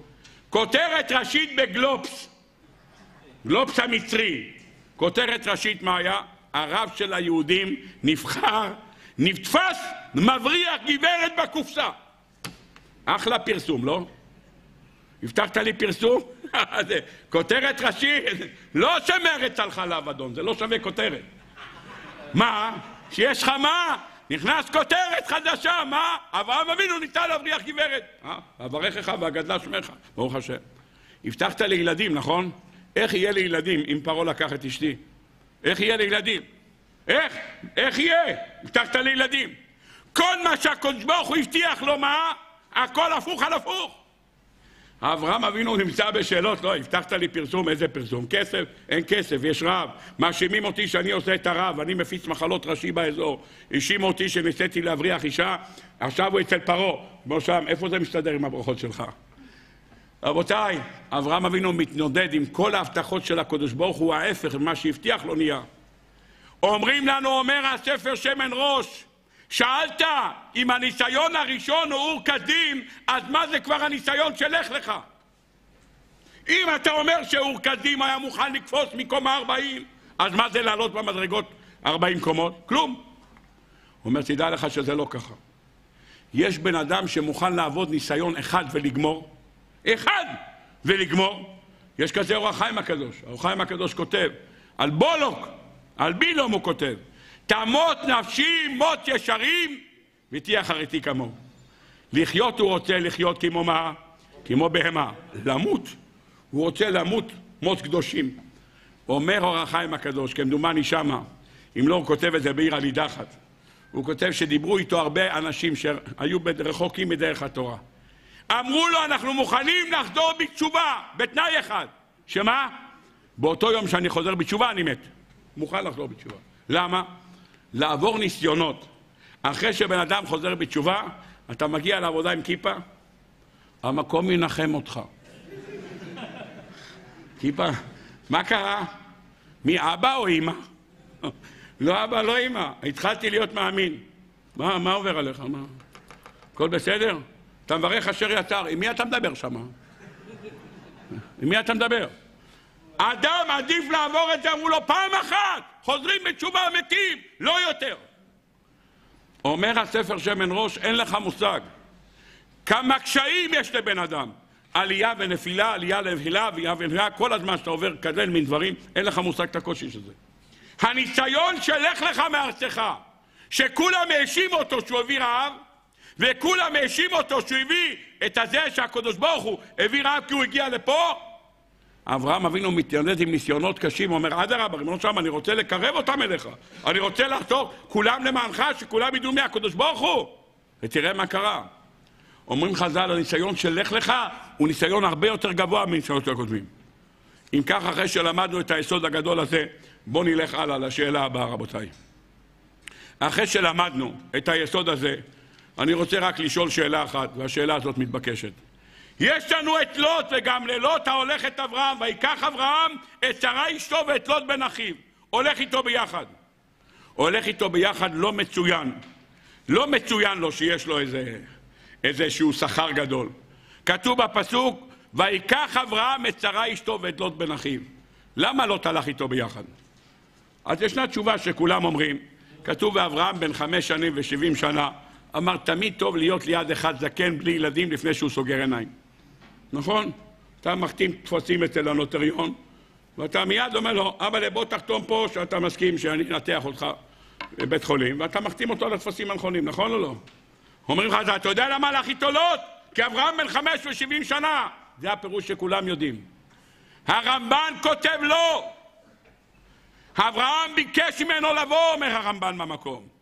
כותרת ראשית בגלובס. גלובס המצרי. כותרת ראשית מה היה? הרב של היהודים נבחר, נתפס, מבריח גברת בקופסה. אחלה פרסום, לא? הבטחת לי פרסום? (laughs) כותרת ראשית, לא שמרץ על חלב אדום, זה לא שווה כותרת. מה? שיש לך מה? נכנס כותרת חדשה, מה? אברהם אבינו ניסה להבריח גברת. אה? אברכך ואגדלה שמך, ברוך השם. הבטחת לילדים, נכון? איך יהיה לילדים אם פרעה לקח את אשתי? איך יהיה לילדים? איך? איך יהיה? הבטחת לילדים. כל מה שהקדוש ברוך הוא הבטיח לו, מה? הכל הפוך על הפוך. אברהם אבינו נמצא בשאלות, לא, הבטחת לי פרסום, איזה פרסום? כסף? אין כסף, יש רב. מאשימים אותי שאני עושה את הרב, אני מפיץ מחלות ראשי באזור. האשימו אותי שניסיתי להבריח אישה, עכשיו הוא אצל פרעה. בוא שם, איפה זה מסתדר עם הברכות שלך? רבותיי, אברהם אבינו מתנודד עם כל ההבטחות של הקדוש ברוך הוא ההפך ממה שהבטיח לו נהיה. אומרים לנו, אומר הספר שמן ראש, שאלת אם הניסיון הראשון הוא אור קדים, אז מה זה כבר הניסיון שלך לך? אם אתה אומר שאור קדים היה מוכן לקפוץ מקומה 40, אז מה זה לעלות במדרגות 40 קומות? כלום. הוא אומר, תדע לך שזה לא ככה. יש בן אדם שמוכן לעבוד ניסיון אחד ולגמור, אחד ולגמור. יש כזה אור החיים הקדוש. אור החיים הקדוש כותב, על בולוק, על בילום הוא כותב, תמות נפשי מות ישרים ותהיה אחריתי כמוהו. לחיות הוא רוצה לחיות כמו מה? כמו בהמה. למות, הוא רוצה למות מות קדושים. אומר אור החיים הקדוש, כמדומני שמה, אם לא הוא כותב את זה בעיר הנידחת. הוא כותב שדיברו איתו הרבה אנשים שהיו רחוקים מדרך התורה. אמרו לו, אנחנו מוכנים לחזור בתשובה, בתנאי אחד. שמה? באותו יום שאני חוזר בתשובה אני מת. מוכן לחזור בתשובה. למה? לעבור ניסיונות. אחרי שבן אדם חוזר בתשובה, אתה מגיע לעבודה עם כיפה, המקום ינחם אותך. (laughs) כיפה, מה קרה? מי אבא או אימא? (laughs) לא אבא, לא אימא. התחלתי להיות מאמין. מה, מה עובר עליך? מה? הכל בסדר? אתה מברך אשר יצר. עם מי אתה מדבר שם? עם מי אתה מדבר? אדם עדיף לעבור את זה, אמרו לו פעם אחת, חוזרים בתשובה מתים, לא יותר. אומר הספר שמן ראש, אין לך מושג כמה קשיים יש לבן אדם. עלייה ונפילה, עלייה לנפילה, עלייה ונפילה, כל הזמן שאתה עובר כזה מין דברים, אין לך מושג את הקושי של זה. הניסיון שלך לך מארצך, שכולם האשימו אותו שהוא הביא רעב, וכולם האשימו אותו שהוא הביא את הזה שהקדוש ברוך הוא הביא רעב כי הוא הגיע לפה, אברהם אבינו מתיינת עם ניסיונות קשים, אומר, אדרבה, ריבונו שלום, אני רוצה לקרב אותם אליך. אני רוצה לחתור כולם למענך, שכולם ידעו מי הקדוש ברוך הוא. ותראה מה קרה. אומרים חז"ל, הניסיון של לך לך הוא ניסיון הרבה יותר גבוה מניסיונות הקודמים. אם כך, אחרי שלמדנו את היסוד הגדול הזה, בואו נלך הלאה לשאלה הבאה, רבותיי. אחרי שלמדנו את היסוד הזה, אני רוצה רק לשאול שאלה אחת, והשאלה הזאת מתבקשת. יש לנו את לוט, וגם ללוט ההולך את אברהם, ויקח אברהם את שרה אשתו ואת לוט בן אחיו. הולך איתו ביחד. הולך איתו ביחד לא מצוין. לא מצוין לו שיש לו איזה, איזשהו שכר גדול. כתוב בפסוק, ויקח אברהם את שרה אשתו ואת לוט בן אחיו. למה לוט הלך איתו ביחד? אז ישנה תשובה שכולם אומרים, כתוב ואברהם בן חמש שנים ושבעים שנה, אמר תמיד טוב להיות ליד אחד זקן בלי ילדים לפני שהוא סוגר עיניים. נכון? אתה מחתים טפסים אצל הנוטריון, ואתה מיד אומר לו, אבא בוא תחתום פה שאתה מסכים שאני אנתח אותך בבית חולים, ואתה מחתים אותו על הטפסים הנכונים, נכון או לא? אומרים לך, אתה יודע למה הלך איתו? כי אברהם בן חמש ושבעים שנה. זה הפירוש שכולם יודעים. הרמב"ן כותב לא. אברהם ביקש ממנו לבוא, אומר הרמב"ן במקום.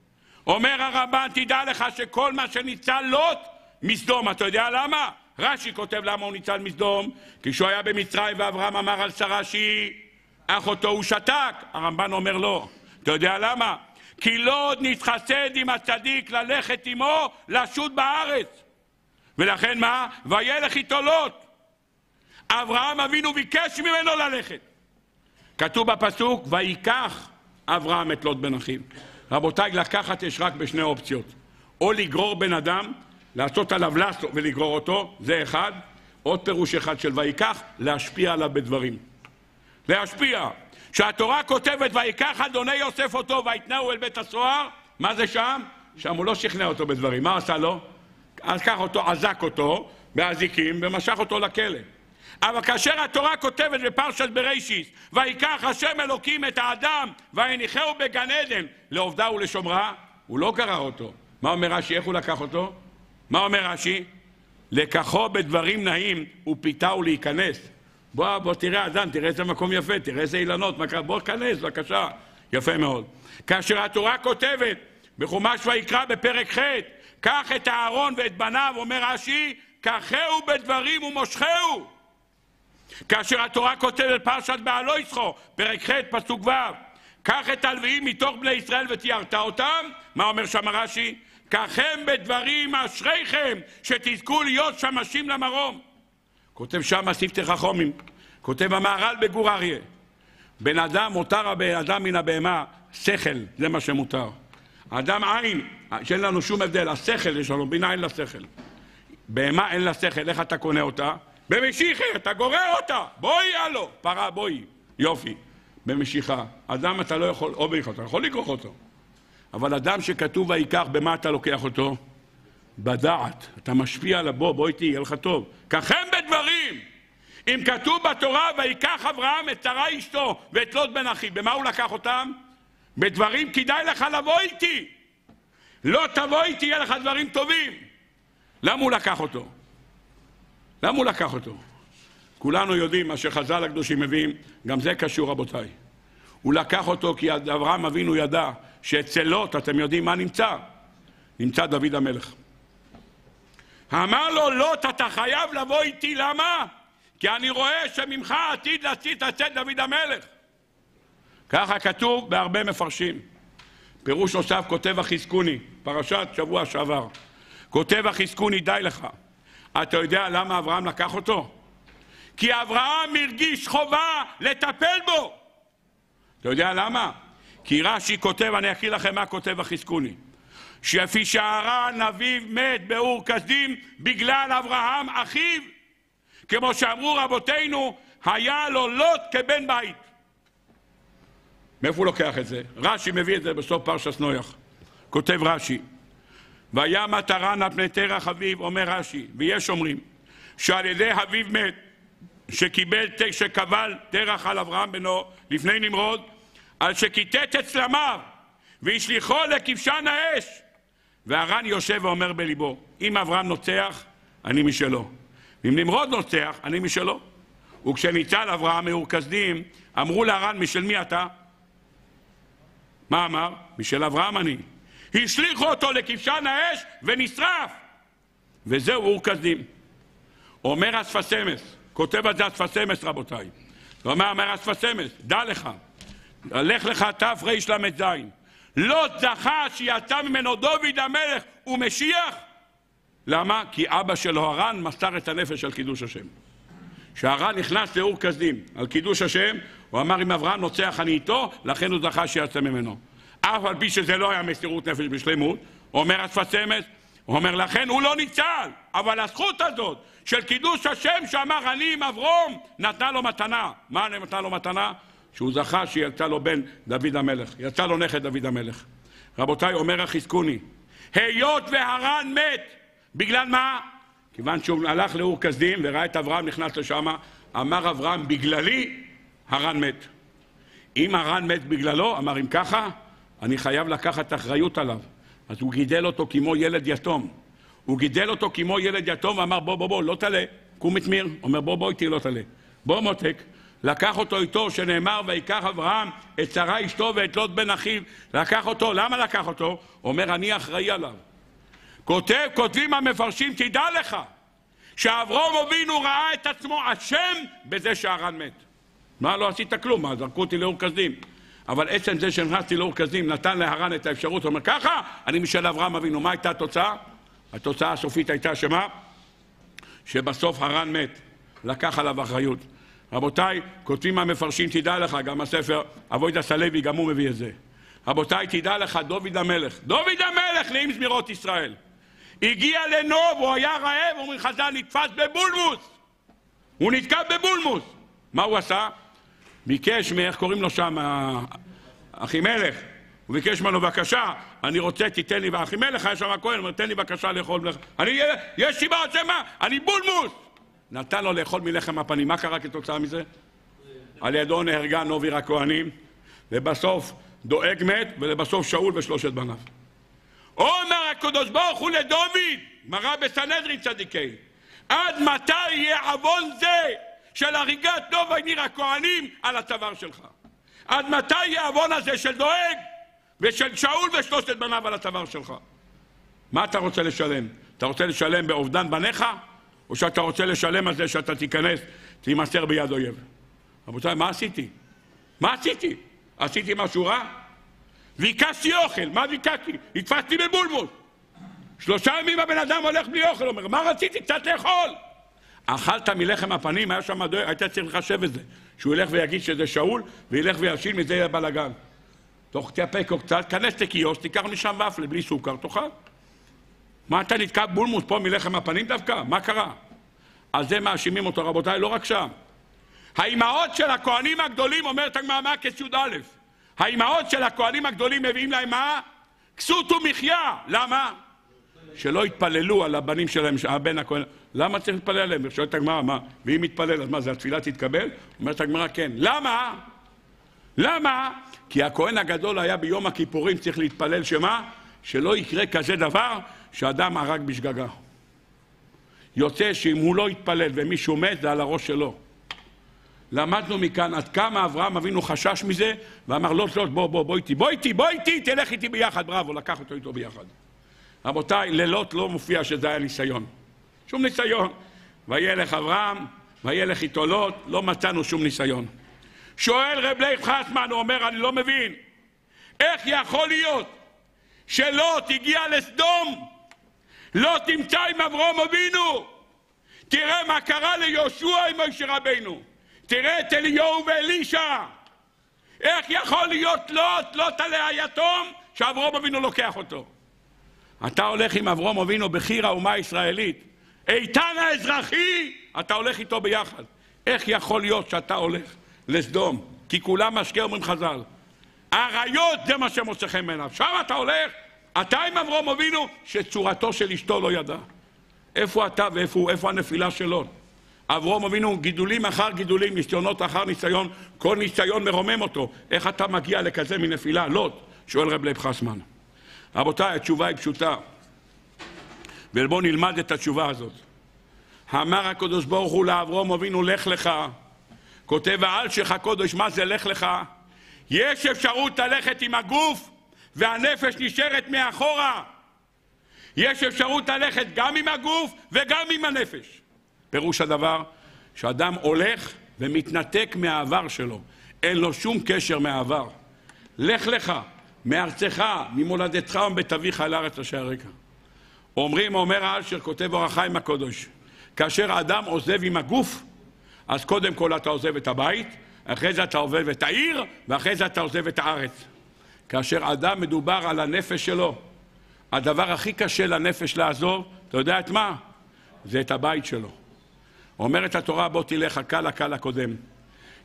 אומר הרמב"ן, תדע לך שכל מה שניצל לוט מסדום, אתה יודע למה? רש"י כותב למה הוא ניצל מסדום, כי כשהוא היה במצרים ואברהם אמר על שרה שהיא אחותו הוא שתק, הרמב"ן אומר לא. אתה יודע למה? כי לא עוד נתחסד עם הצדיק ללכת עמו לשוט בארץ. ולכן מה? וילך איתו לוט. אברהם אבינו ביקש ממנו ללכת. כתוב בפסוק, ויקח אברהם את לוט בן אחיו. רבותיי, לקחת יש רק בשני אופציות. או לגרור בן אדם לעשות עליו לסו ולגרור אותו, זה אחד. עוד פירוש אחד של ויקח, להשפיע עליו בדברים. להשפיע. כשהתורה כותבת ויקח אדוני יוסף אותו ויתנאו אל בית הסוהר, מה זה שם? שם הוא לא שכנע אותו בדברים. מה עשה לו? אז קח אותו, אזק אותו באזיקים ומשך אותו לכלא. אבל כאשר התורה כותבת בפרשת בראשיס, ויקח השם אלוקים את האדם ויניחהו בגן עדן לעובדה ולשומרה, הוא לא קרא אותו. מה אומר רש"י? איך הוא לקח אותו? מה אומר רש"י? לקחו בדברים נעים ופיתהו להיכנס. בוא, בוא תראה אדם, תראה איזה מקום יפה, תראה איזה אילנות, בוא כנס, בבקשה. יפה מאוד. כאשר התורה כותבת בחומש ויקרא בפרק ח' קח את אהרון ואת בניו, אומר רש"י, קחהו בדברים ומושכהו. כאשר התורה כותבת פרשת בעלו יצחו, פרק ח', פסוק ו', קח את הלוויים מתוך בני ישראל ותיארת אותם, מה אומר שם רש"י? קחם בדברים אשריכם, שתזכו להיות שמשים למרום. כותב שם ספתי חכומים, כותב המהר"ל בגור אריה, בן אדם מותר הבן אדם מן הבהמה, שכל, זה מה שמותר. אדם עין, שאין לנו שום הבדל, השכל יש לנו, בינה אין לה שכל. בהמה אין לה שכל, איך אתה קונה אותה? במשיחה, אתה גורר אותה, בואי הלו, פרה בואי, יופי, במשיכה. אדם אתה לא יכול, או ביחד, אתה יכול לקרוא אותו. אבל אדם שכתוב ויקח, במה אתה לוקח אותו? בדעת. אתה משפיע עליו, בוא, בוא איתי, יהיה לך טוב. ככם בדברים. אם כתוב בתורה, ויקח אברהם את שרה אשתו ואת לוט בן אחי, במה הוא לקח אותם? בדברים כדאי לך לבוא איתי. לא תבוא איתי, יהיה לך דברים טובים. למה הוא לקח אותו? למה הוא לקח אותו? כולנו יודעים מה שחז"ל הקדושים מביאים, גם זה קשור רבותיי. הוא לקח אותו כי אברהם אבינו ידע שאצל לוט, אתם יודעים מה נמצא? נמצא דוד המלך. אמר לו לוט, אתה חייב לבוא איתי, למה? כי אני רואה שממך עתיד להצית לצאת דוד המלך. ככה כתוב בהרבה מפרשים. פירוש נוסף כותב החזקוני, פרשת שבוע שעבר. כותב החזקוני, די לך. אתה יודע למה אברהם לקח אותו? כי אברהם הרגיש חובה לטפל בו. אתה יודע למה? כי רש"י כותב, אני אקריא לכם מה כותב החזקוני. שפי שהרן אביו מת באור כסדים בגלל אברהם אחיו. כמו שאמרו רבותינו, היה לו לוט כבן בית. מאיפה הוא לוקח את זה? רש"י מביא את זה בסוף פרשת נויח. כותב רש"י, והיה מטרן על פני תרח אביו, אומר רש"י, ויש אומרים, שעל ידי אביו מת, שקיבל, שקבל תרח על אברהם בנו לפני נמרוד, על שכיתת את צלמיו והשליחו לכבשן האש. והרן יושב ואומר בליבו, אם אברהם נוצח, אני משלו. אם נמרוד נוצח, אני משלו. וכשניצל אברהם מאור כסדים, אמרו להרן, משל מי אתה? מה אמר? משל אברהם אני. השליכו אותו לכבשן האש ונשרף. וזהו אור כסדים. אומר אספסמס, כותב על זה אספסמס רבותיי. אומר, אומר אספסמס, דע לך, לך לך תרל"ז. לא זכה שיצא ממנו דוד המלך ומשיח. למה? כי אבא שלו הרן מסר את הנפש על קידוש השם. כשהרן נכנס לאור כסדים על קידוש השם, הוא אמר אם אברהם נוצח אני איתו, לכן הוא זכה שיצא ממנו. אף על פי שזה לא היה מסירות נפש בשלמות, אומר השפת אמס, הוא אומר לכן הוא לא ניצל, אבל הזכות הזאת של קידוש השם שאמר אני עם אברום, נתנה לו מתנה. מה נתנה לו מתנה? שהוא זכה שיצא לו בן דוד המלך, יצא לו נכד דוד המלך. רבותיי, אומר החזקוני, היות והרן מת, בגלל מה? כיוון שהוא הלך לאור כסדים וראה את אברהם נכנס לשם, אמר אברהם, בגללי הרן מת. אם הרן מת בגללו, אמר, אם ככה, אני חייב לקחת אחריות עליו. אז הוא גידל אותו כמו ילד יתום. הוא גידל אותו כמו ילד יתום ואמר, בוא, בוא, בוא, לא תלה, קום את מיר. אומר, בוא, בוא איתי, לא תלה. בוא, מותק. לקח אותו איתו, שנאמר, ויקח אברהם את שרה אשתו ואת לוט בן אחיו. לקח אותו, למה לקח אותו? אומר, אני אחראי עליו. כותב, כותבים המפרשים, תדע לך, שאברום אבינו ראה את עצמו אשם בזה שהרן מת. מה, לא עשית כלום, מה, זרקו אותי לאור כסדים. אבל עצם זה שנכנסתי לאור כסדים נתן להרן את האפשרות, הוא אומר, ככה, אני משל אברהם אבינו. מה הייתה התוצאה? התוצאה הסופית הייתה שמה? שבסוף הרן מת, לקח עליו אחריות. רבותיי, כותבים המפרשים, תדע לך, גם הספר אבוידס הלוי, גם הוא מביא את זה. רבותיי, תדע לך, דוד המלך, דוד המלך נעים זמירות ישראל. הגיע לנוב, הוא היה רעב, אומרים חז"ל, נתפס בבולמוס. הוא נתקע בבולמוס. מה הוא עשה? ביקש מאיך קוראים לו שם, אחימלך. הוא ביקש ממנו, בבקשה, אני רוצה, תיתן לי, ואחימלך היה שם הכהן, אומר, תן לי בבקשה לאכול. אני, יש סיבה, מה? אני בולמוס! נתן לו לאכול מלחם הפנים. מה קרה כתוצאה מזה? על ידו נהרגה נובי הכהנים, ובסוף דואג מת, ולבסוף שאול ושלושת בניו. אומר הקדוש ברוך הוא לדוד, מראה בסנהדרין צדיקי, עד מתי יהיה עוון זה של הריגת דוב עיניר הכהנים על הצוואר שלך? עד מתי יהיה העוון הזה של דואג ושל שאול ושלושת בניו על הצוואר שלך? מה אתה רוצה לשלם? אתה רוצה לשלם באובדן בניך? או שאתה רוצה לשלם על זה שאתה תיכנס, תימסר ביד אויב? רבותיי, מה עשיתי? מה עשיתי? עשיתי משהו רע? ביקשתי אוכל, מה ביקשתי? התפסתי בבולבול. שלושה ימים הבן אדם הולך בלי אוכל, אומר, מה רציתי? קצת לאכול. אכלת מלחם הפנים, היה שם היית צריך לחשב את זה. שהוא ילך ויגיד שזה שאול, וילך וישיל, מזה יהיה בלאגן. או קצת, כנס לקיוסק, תיקח משם ופלה בלי סוכר, תאכל. מה אתה נתקע בולמוס פה מלחם הפנים דווקא? מה קרה? על זה מאשימים אותו, רבותיי, לא רק שם. האימהות של הכהנים הגדולים, אומרת הגמרא מה י"א, האימהות של הכהנים הגדולים מביאים להם מה? כסות ומחיה. למה? שלא יתפללו על הבנים שלהם, הבן הכהן. למה צריך להתפלל עליהם? שואלת הגמרא, מה? ואם יתפלל, אז מה, זה התפילה תתקבל? אומרת הגמרא, כן. למה? למה? כי הכהן הגדול היה ביום הכיפורים צריך להתפלל שמה? שלא יקרה כזה דבר שאדם הרג בשגגה. יוצא שאם הוא לא יתפלל ומישהו מת, זה על הראש שלו. למדנו מכאן עד כמה אברהם אבינו חשש מזה, ואמר לא, לא, בוא, בוא, בוא איתי, בוא איתי, בוא איתי, תלך איתי ביחד, בראבו, לקח אותו איתו ביחד. רבותיי, ללוט לא מופיע שזה היה ניסיון. שום ניסיון. וילך אברהם, וילך איתו לוט, לא מצאנו שום ניסיון. שואל רב לייב חסמן, הוא אומר, אני לא מבין, איך יכול להיות שלוט הגיע לסדום, לא תמצא עם אברום אבינו? תראה מה קרה ליהושע עם משה רבינו. תראה את אליהו ואלישע. איך יכול להיות לוט, לוט עליה יתום, שאברום אבינו לוקח אותו? אתה הולך עם אברום אבינו בחיר האומה הישראלית, איתן האזרחי, אתה הולך איתו ביחד. איך יכול להיות שאתה הולך לסדום? כי כולם משקה אומרים חז"ל. אריות זה מה שמוצא חן בעיניו. שם אתה הולך, אתה עם אברום אבינו, שצורתו של אשתו לא ידע. איפה אתה ואיפה הנפילה שלו? אברום אבינו, גידולים אחר גידולים, ניסיונות אחר ניסיון, כל ניסיון מרומם אותו. איך אתה מגיע לכזה מנפילה? לוט, שואל רב לב חסמן. רבותיי, התשובה היא פשוטה. ובואו נלמד את התשובה הזאת. אמר הקדוש ברוך הוא לאברום אבינו, לך לך. כותב העל שלך קודש, מה זה לך לך? יש אפשרות ללכת עם הגוף והנפש נשארת מאחורה. יש אפשרות ללכת גם עם הגוף וגם עם הנפש. פירוש הדבר שאדם הולך ומתנתק מהעבר שלו, אין לו שום קשר מהעבר. לך לך מארצך, ממולדתך ומבית אביך אל הארץ אשר הרקע. אומרים, אומר האלשר, כותב אור החיים הקודש, כאשר אדם עוזב עם הגוף, אז קודם כל אתה עוזב את הבית, אחרי זה אתה עוזב את העיר, ואחרי זה אתה עוזב את הארץ. כאשר אדם מדובר על הנפש שלו, הדבר הכי קשה לנפש לעזוב, אתה יודע את מה? זה את הבית שלו. אומרת התורה, בוא תלך הקל הקל הקודם.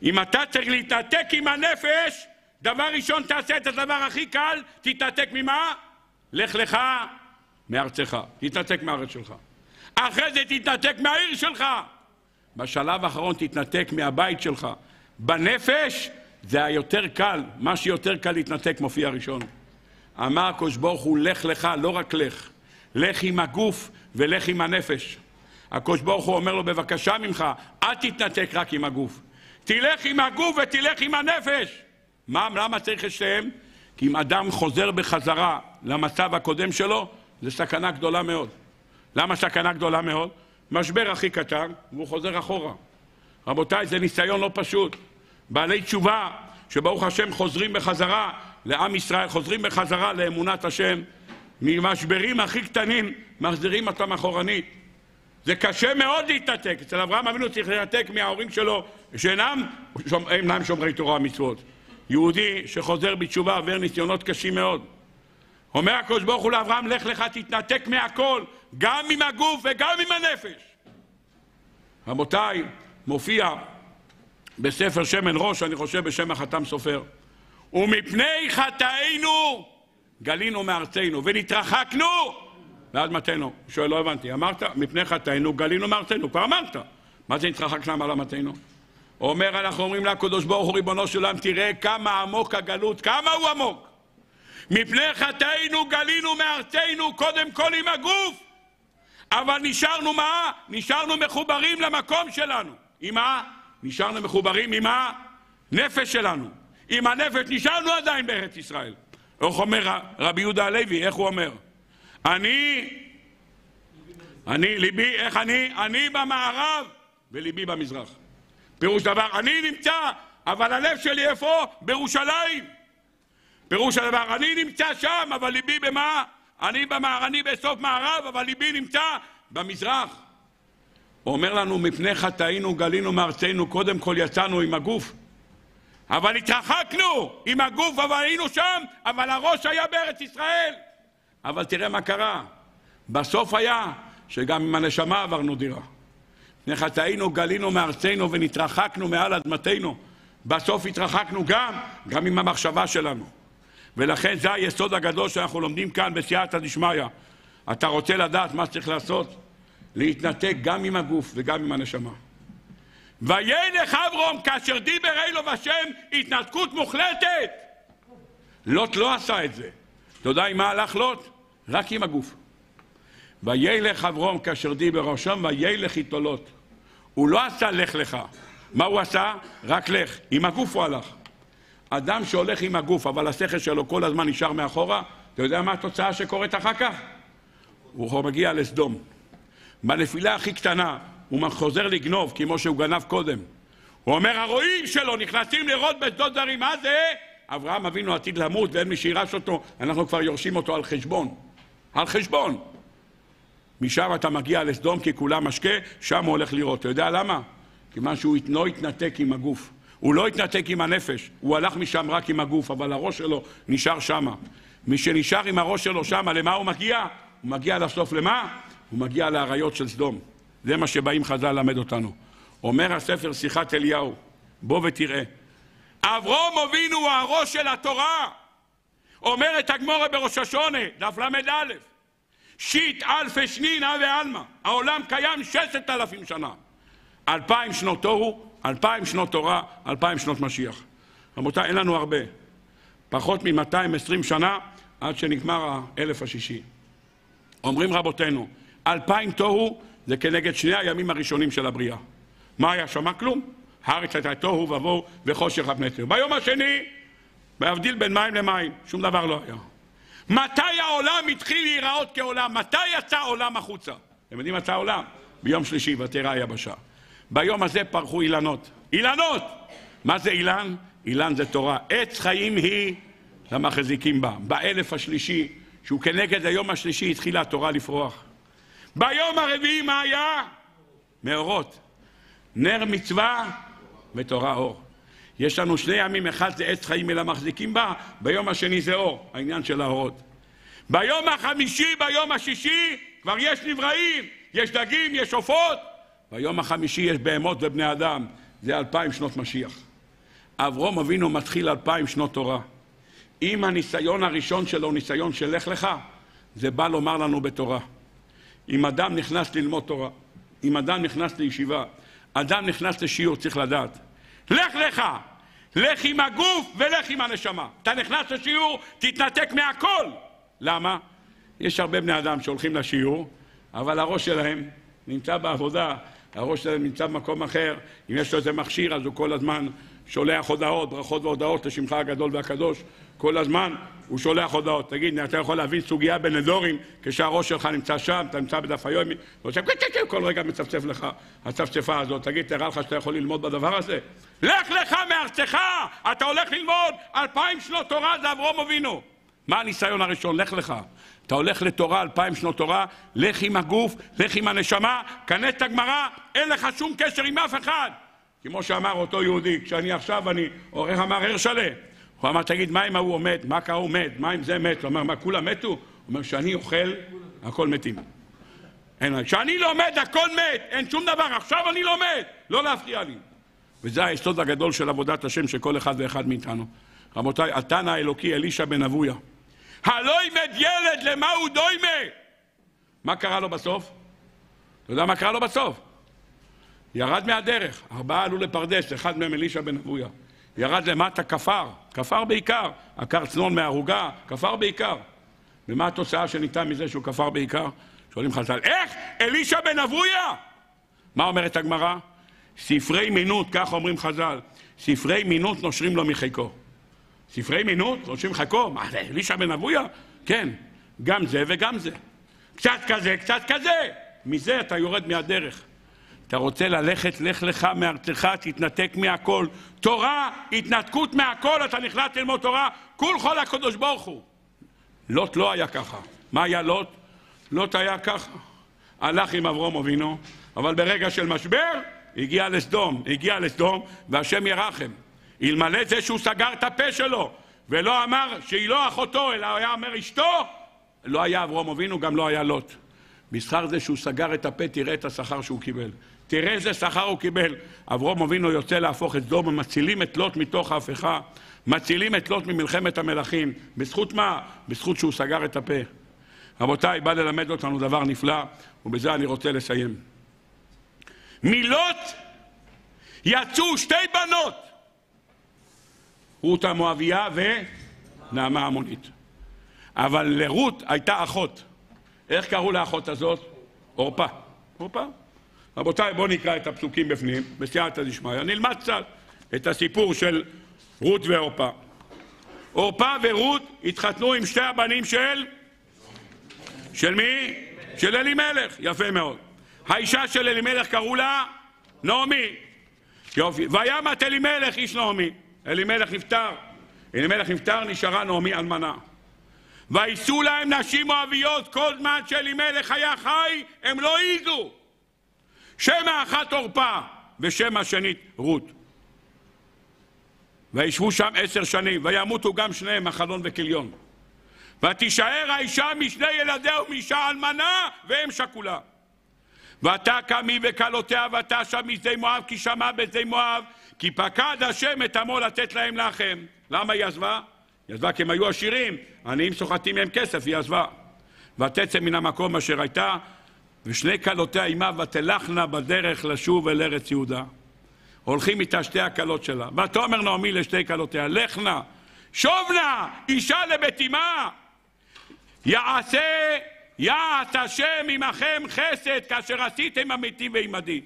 אם אתה צריך להתנתק עם הנפש, דבר ראשון תעשה את הדבר הכי קל, תתנתק ממה? לך לך מארצך, תתנתק מהארץ שלך. אחרי זה תתנתק מהעיר שלך. בשלב האחרון תתנתק מהבית שלך. בנפש זה היותר קל, מה שיותר קל להתנתק מופיע ראשון. אמר הקדוש ברוך הוא, לך לך, לא רק לך, לך עם הגוף ולך עם הנפש. הקדוש ברוך הוא אומר לו, בבקשה ממך, אל תתנתק רק עם הגוף. תלך עם הגוף ותלך עם הנפש. מה, למה צריך את שתיהם? כי אם אדם חוזר בחזרה למצב הקודם שלו, זה סכנה גדולה מאוד. למה סכנה גדולה מאוד? משבר הכי קטן, והוא חוזר אחורה. רבותיי, זה ניסיון לא פשוט. בעלי תשובה, שברוך השם חוזרים בחזרה לעם ישראל, חוזרים בחזרה לאמונת השם, ממשברים הכי קטנים מחזירים אותם אחורנית. זה קשה מאוד להתנתק. אצל אברהם אבינו צריך להתנתק מההורים שלו, שאינם אינם שומרי תורה ומצוות. יהודי שחוזר בתשובה עובר ניסיונות קשים מאוד. אומר הקדוש ברוך הוא לאברהם, לך לך תתנתק מהכל, גם עם הגוף וגם עם הנפש. רבותיי, מופיע בספר שמן ראש, אני חושב בשם החתם סופר, ומפני חטאינו גלינו מארצנו ונתרחקנו ועד מתנו. שואל, לא הבנתי, אמרת, מפני חטאינו גלינו מארצנו, כבר אמרת. מה זה נתרחקנו מעל מתנו? אומר, אנחנו אומרים לקדוש ברוך הוא, ריבונו של עולם, תראה כמה עמוק הגלות, כמה הוא עמוק. מפני חטאינו גלינו מארצנו קודם כל עם הגוף. אבל נשארנו מה? נשארנו מחוברים למקום שלנו. עם מה? נשארנו מחוברים עם הנפש שלנו. עם הנפש נשארנו עדיין בארץ ישראל. איך אומר רבי יהודה הלוי, איך הוא אומר? אני, אני, ליבי, איך אני? אני במערב וליבי במזרח. פירוש דבר, אני נמצא, אבל הלב שלי איפה? בירושלים. פירוש הדבר, אני נמצא שם, אבל ליבי במה? אני, במער, אני בסוף מערב, אבל ליבי נמצא במזרח. אומר לנו, מפני חטאינו גלינו מארצנו, קודם כל יצאנו עם הגוף. אבל התרחקנו עם הגוף, אבל היינו שם, אבל הראש היה בארץ ישראל. אבל תראה מה קרה. בסוף היה שגם עם הנשמה עברנו דירה. מפני חטאינו גלינו מארצנו ונתרחקנו מעל אדמתנו. בסוף התרחקנו גם, גם עם המחשבה שלנו. ולכן זה היסוד הגדול שאנחנו לומדים כאן בסייעתא דשמיא. אתה רוצה לדעת מה צריך לעשות? להתנתק גם עם הגוף וגם עם הנשמה. וילך אברום כאשר דיבר אלו בשם התנתקות מוחלטת. לוט לא עשה את זה. אתה יודע עם מה הלך לוט? רק עם הגוף. וילך אברום כאשר דיבר ראשם וילך איתו לוט. הוא לא עשה לך לך. מה הוא עשה? רק לך. עם הגוף הוא הלך. אדם שהולך עם הגוף, אבל השכל שלו כל הזמן נשאר מאחורה, אתה יודע מה התוצאה שקורית אחר כך? הוא מגיע לסדום. בנפילה הכי קטנה, הוא חוזר לגנוב, כמו שהוא גנב קודם. הוא אומר, הרועים שלו נכנסים לראות בשדות זרים, מה זה? אברהם אבינו עתיד למות ואין מי שירש אותו, אנחנו כבר יורשים אותו על חשבון. על חשבון. משם אתה מגיע לסדום כי כולם משקה, שם הוא הולך לראות. אתה יודע למה? כיוון שהוא לא התנתק עם הגוף. הוא לא התנתק עם הנפש, הוא הלך משם רק עם הגוף, אבל הראש שלו נשאר שמה. מי שנשאר עם הראש שלו שמה, למה הוא מגיע? הוא מגיע לסוף למה? הוא מגיע לאריות של סדום. זה מה שבאים חז"ל ללמד אותנו. אומר הספר שיחת אליהו, בוא ותראה. אברום אבינו הוא הראש של התורה. אומרת הגמורה בראש השונה, דף ל"א, שיט אלפי שנינה ועלמא, העולם קיים ששת אלפים שנה. אלפיים שנות תוהו, אלפיים שנות תורה, אלפיים שנות משיח. רבותיי, אין לנו הרבה. פחות מ-220 שנה עד שנגמר האלף השישי. אומרים רבותינו, אלפיים תוהו זה כנגד שני הימים הראשונים של הבריאה. מה היה שם? כלום. הארץ הייתה תוהו ובוהו וחושך על פני ביום השני, להבדיל בין מים למים, שום דבר לא היה. מתי העולם התחיל להיראות כעולם? מתי יצא העולם החוצה? אתם יודעים מתי העולם? ביום שלישי, ותראה היבשה. ביום הזה פרחו אילנות. אילנות! מה זה אילן? אילן זה תורה. עץ חיים היא למחזיקים בה. באלף השלישי, שהוא כנגד היום השלישי, התחילה התורה לפרוח. ביום הרביעי מה היה? מאורות. נר מצווה ותורה אור. יש לנו שני ימים, אחד זה עץ חיים אלא מחזיקים בה, ביום השני זה אור, העניין של האורות. ביום החמישי, ביום השישי, כבר יש נבראים, יש דגים, יש עופות. ביום החמישי יש בהמות ובני אדם, זה אלפיים שנות משיח. אברום אבינו מתחיל אלפיים שנות תורה. אם הניסיון הראשון שלו ניסיון של לך לך, זה בא לומר לנו בתורה. אם אדם נכנס ללמוד תורה, אם אדם נכנס לישיבה, אדם נכנס לשיעור, צריך לדעת. לך לך! לך עם הגוף ולך עם הנשמה. אתה נכנס לשיעור, תתנתק מהכל. למה? יש הרבה בני אדם שהולכים לשיעור, אבל הראש שלהם נמצא בעבודה, הראש שלהם נמצא במקום אחר, אם יש לו איזה מכשיר אז הוא כל הזמן שולח הודעות, ברכות והודעות לשמך הגדול והקדוש, כל הזמן הוא שולח הודעות. תגיד, אתה יכול להבין סוגיה בנדורים כשהראש שלך נמצא שם, אתה נמצא בדף היומי, ועושה כל רגע מצפצף לך הצפצפה הזאת. תגיד, תראה לך שאתה יכול ללמוד בדבר הזה? לך לך מארצך! אתה הולך ללמוד אלפיים שנות תורה, זה אברום אבינו. מה הניסיון הראשון? לך לך. אתה הולך לתורה, אלפיים שנות תורה, לך עם הגוף, לך עם הנשמה, כנס את הגמרא, אין לך שום קשר עם אף אחד. כמו שאמר אותו יהודי, כשאני עכשיו, אני, עורך אמר הרשלה, הוא אמר, תגיד, מה אם ההוא עומד? מה קרה הוא מת? מה אם זה מת? הוא אמר, מה, כולם מתו? הוא אומר, כשאני אוכל, הכל מתים. כשאני לומד, הכל מת, אין שום דבר, עכשיו אני לומד, לא להפריע לי. וזה היסוד הגדול של עבודת השם של כל אחד ואחד מאיתנו. רבותיי, התנא האלוקי אלישע בן אבויה. הלא ימד ילד, למה הוא דוימה? מה קרה לו בסוף? אתה יודע מה קרה לו בסוף? ירד מהדרך, ארבעה עלו לפרדס, אחד מהם אלישע בן אבויה. ירד למטה, כפר, כפר בעיקר, עקר צנון מהערוגה, כפר בעיקר. ומה התוצאה שניתן מזה שהוא כפר בעיקר? שואלים חז"ל, איך? אלישע בן אבויה? מה אומרת הגמרא? ספרי מינות, כך אומרים חז"ל, ספרי מינות נושרים לו מחיקו. ספרי מינות נושרים מחיקו? מה זה, אלישע בן אבויה? כן, גם זה וגם זה. קצת כזה, קצת כזה. מזה אתה יורד מהדרך. אתה רוצה ללכת, לך לך מארצך, תתנתק מהכל. תורה, התנתקות מהכל, אתה נכנס ללמוד תורה, כול חול הקדוש ברוך הוא. לוט לא היה ככה. מה היה לוט? לוט היה ככה. הלך עם אברום אבינו, אבל ברגע של משבר, הגיע לסדום. הגיע לסדום, והשם ירחם. אלמלא זה שהוא סגר את הפה שלו, ולא אמר שהיא לא אחותו, אלא היה אומר אשתו, לא היה אברום אבינו, גם לא היה לוט. בשכר זה שהוא סגר את הפה, תראה את השכר שהוא קיבל. תראה איזה שכר הוא קיבל. אברום אבינו יוצא להפוך את סדום, ומצילים את לוט מתוך ההפיכה. מצילים את לוט ממלחמת המלכים. בזכות מה? בזכות שהוא סגר את הפה. רבותיי, בא ללמד אותנו דבר נפלא, ובזה אני רוצה לסיים. מלוט יצאו שתי בנות, רות המואביה ונעמה המונית. אבל לרות הייתה אחות. איך קראו לאחות הזאת? עורפה. עורפה. רבותיי, בואו נקרא את הפסוקים בפנים, בסייעתא דשמיא. נלמד קצת את הסיפור של רות ועורפה. עורפה ורות התחתנו עם שתי הבנים של... של מי? של אלימלך. יפה מאוד. האישה של אלימלך קראו לה נעמי. יופי. וימת אלימלך איש נעמי. אלימלך נפטר. אלימלך נפטר, נשארה נעמי אלמנה. ויישאו להם נשים מואביות כל זמן שאלימלך היה חי, הם לא העיזו. שם האחת עורפה ושם השנית רות. וישבו שם עשר שנים, וימותו גם שניהם מחלון וכליון. ותישאר האישה משני ילדיה ומאישה אלמנה, והם שכולה. ותקע מי וכלותיה ותשב משדה מואב, כי שמע בשדה מואב, כי פקד השם את עמו לתת להם לחם. למה היא עזבה? היא עזבה כי הם היו עשירים, עניים סוחטים מהם כסף, היא עזבה. ותצא מן המקום אשר הייתה, ושני כלותיה עמה ותלכנה בדרך לשוב אל ארץ יהודה. הולכים איתה שתי הכלות שלה. ותאמר נעמי לשתי כלותיה, לך נא, שוב נא, אישה לבית אמה. יעשה, יעש השם עמכם חסד כאשר עשיתם אמיתי ועמדי.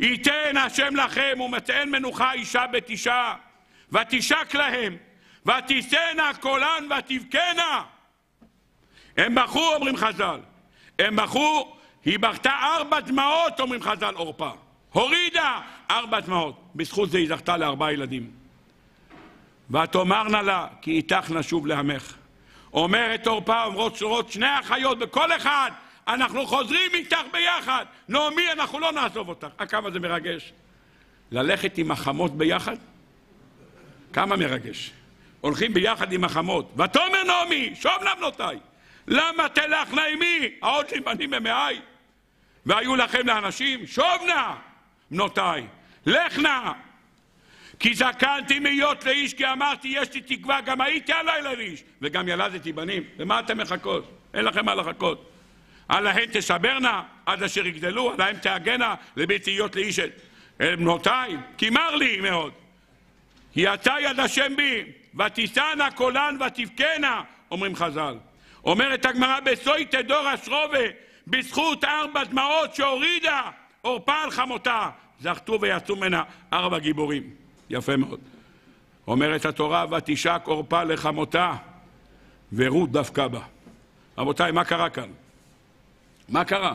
ייתן השם לכם ומצאן מנוחה אישה אישה, ותשק להם, ותישאנה קולן ותבכנה. הם בכו, אומרים חז"ל. הם בכו, היא בכתה ארבע דמעות, אומרים חז"ל, עורפה. הורידה ארבע דמעות. בזכות זה היא זכתה לארבעה ילדים. ותאמרנה לה, כי איתך נשוב לעמך. אומרת עורפה, אומרות שורות שני אחיות, בכל אחד, אנחנו חוזרים איתך ביחד. נעמי, אנחנו לא נעזוב אותך. אה, כמה זה מרגש. ללכת עם החמות ביחד? כמה מרגש. הולכים ביחד עם החמות. ותאמר נעמי, שוב נא בנותיי, למה תלכנה עמי? העוד לבנים ממאי. והיו לכם לאנשים, שוב נא, בנותיי, לך נא. כי זקנתי מהיות לאיש, כי אמרתי, יש לי תקווה, גם הייתי הלילה לאיש, וגם ילדתי בנים. למה אתם מחכות? אין לכם מה לחכות. עליהן תשברנה עד אשר יגדלו, עליהן תהגנה לבלתי להיות לאיש אל בנותיי, כי מר לי מאוד. כי יצא יד השם בי, ותישאנה קולן ותבכנה, אומרים חז"ל. אומרת הגמרא, בסוי תדור אשרובה, בזכות ארבע דמעות שהורידה עורפה על חמותה, זכתו ויצאו ממנה ארבע גיבורים. יפה מאוד. אומרת התורה, ותשק עורפה לחמותה, ורות דפקה בה. רבותיי, מה קרה כאן? מה קרה?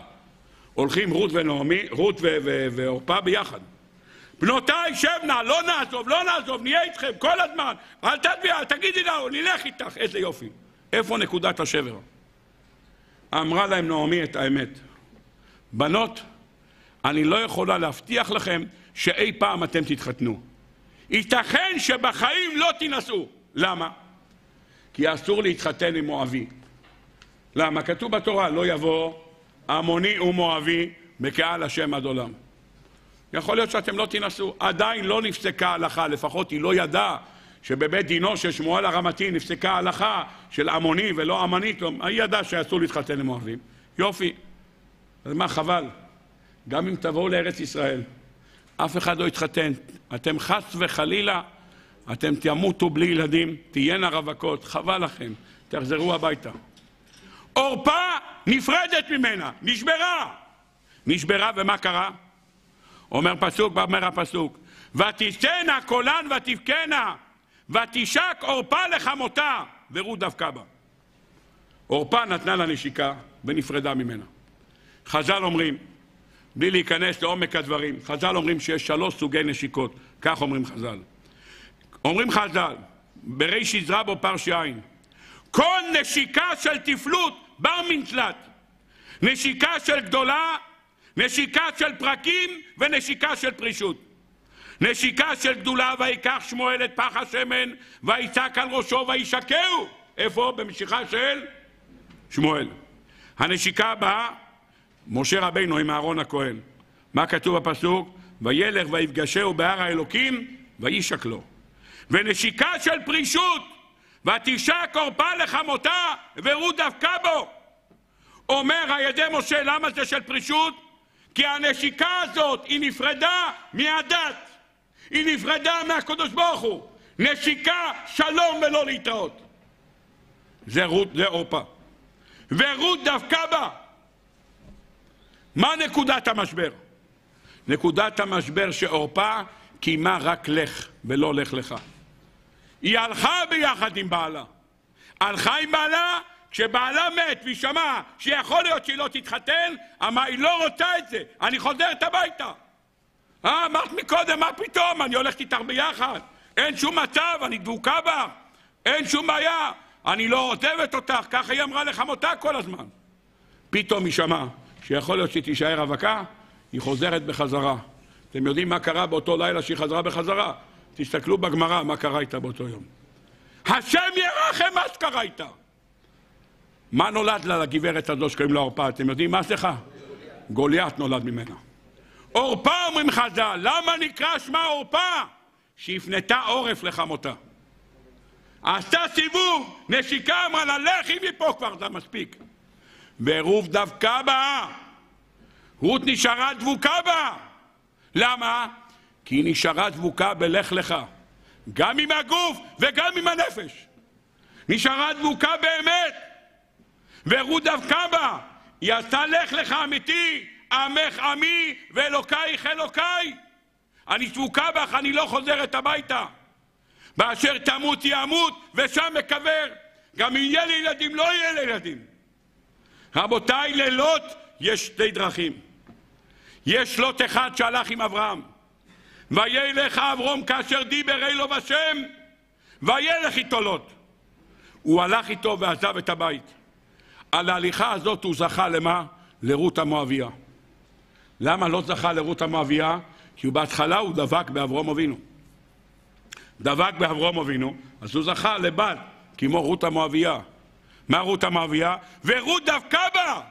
הולכים רות ונעמי, רות ועורפה ביחד. בנותיי, שב נא, לא נעזוב, לא נעזוב, נהיה איתכם כל הזמן. אל תדברי, אל תגידי לנו, נלך איתך. איזה יופי. איפה נקודת השבר? אמרה להם נעמי את האמת. בנות, אני לא יכולה להבטיח לכם שאי פעם אתם תתחתנו. ייתכן שבחיים לא תינשאו. למה? כי אסור להתחתן עם מואבי. למה? כתוב בתורה, לא יבוא עמוני ומואבי בקהל השם עד עולם. יכול להיות שאתם לא תינשאו. עדיין לא נפסקה הלכה, לפחות היא לא ידעה שבבית דינו של שמואל הרמתי נפסקה הלכה של עמוני ולא עמנית, היא ידעה שאסור להתחתן עם מואבים. יופי. אז מה, חבל. גם אם תבואו לארץ ישראל, אף אחד לא יתחתן. אתם חס וחלילה אתם תמותו בלי ילדים, תהיינה רווקות, חבל לכם, תחזרו הביתה. עורפה נפרדת ממנה, נשברה. נשברה, ומה קרה? אומר פסוק, אומר הפסוק, ותישאנה קולן ותבכנה, ותשק עורפה לחמותה, ורות דווקא בה. עורפה נתנה לה נשיקה ונפרדה ממנה. חז"ל אומרים, בלי להיכנס לעומק הדברים, חז"ל אומרים שיש שלוש סוגי נשיקות, כך אומרים חז"ל. אומרים חז"ל, ברישיז רבו פרשי עין, כל נשיקה של תפלות בר מנצלת, נשיקה של גדולה, נשיקה של פרקים ונשיקה של פרישות. נשיקה של גדולה ויקח שמואל את פח השמן ויצק על ראשו וישקהו. איפה? במשיכה של שמואל. הנשיקה הבאה, משה רבינו עם אהרון הכהן. מה כתוב בפסוק? וילך ויפגשהו בהר האלוקים וישק לו. ונשיקה של פרישות ותשק עורפה לחמותה ורות דווקא בו. אומר על ידי משה למה זה של פרישות? כי הנשיקה הזאת היא נפרדה מהדת, היא נפרדה מהקדוש ברוך הוא. נשיקה שלום ולא להתראות. זה רות, זה עורפה. ורות דווקא בה. מה נקודת המשבר? נקודת המשבר שעורפה קיימה רק לך ולא לך לך. היא הלכה ביחד עם בעלה. הלכה עם בעלה, כשבעלה מת והיא שמעה שיכול להיות שהיא לא תתחתן, אמרה, היא לא רוצה את זה, אני חוזרת הביתה. אה, אמרת מקודם, מה פתאום, אני הולכת איתך ביחד. אין שום מצב, אני דבוקה בה, אין שום בעיה. אני לא עוזבת אותך, ככה היא אמרה לחמותה כל הזמן. פתאום היא שמעה שיכול להיות שהיא תישאר רווקה, היא חוזרת בחזרה. אתם יודעים מה קרה באותו לילה שהיא חזרה בחזרה? תסתכלו בגמרא מה קרה איתה באותו יום. השם ירחם מה שקרה איתה. מה נולד לה לגברת הזו שקוראים לה עורפה? אתם יודעים מה סליחה? גוליית נולד ממנה. עורפה אומרים חז"ל, למה נקרא שמה עורפה? שהפנתה עורף לחמותה. עשתה סיבוב, נשיקה אמרה לה, לכי מפה כבר, זה מספיק. ועירוב דווקא בה. רות נשארה דבוקה בה. למה? כי היא נשארה דבוקה בלך לך, גם עם הגוף וגם עם הנפש. נשארה דבוקה באמת. ורות דווקא בה. היא עשתה לך לך אמיתי, עמך עמי ואלוקייך אלוקיי. אני דבוקה בך, אני לא חוזרת הביתה. באשר תמות ימות ושם מקבר. גם אם יהיה לי ילדים, לא יהיה לי ילדים. רבותיי, ללוט יש שתי דרכים. יש לוט אחד שהלך עם אברהם. וילך אברום כאשר דיבר אלו בשם, וילך איתו לוט. הוא הלך איתו ועזב את הבית. על ההליכה הזאת הוא זכה למה? לרות המואביה. למה לא זכה לרות המואביה? כי הוא בהתחלה הוא דבק באברום אבינו. דבק באברום אבינו, אז הוא זכה לבת, כמו רות המואביה. מה רות המואביה? ורות דווקא בה!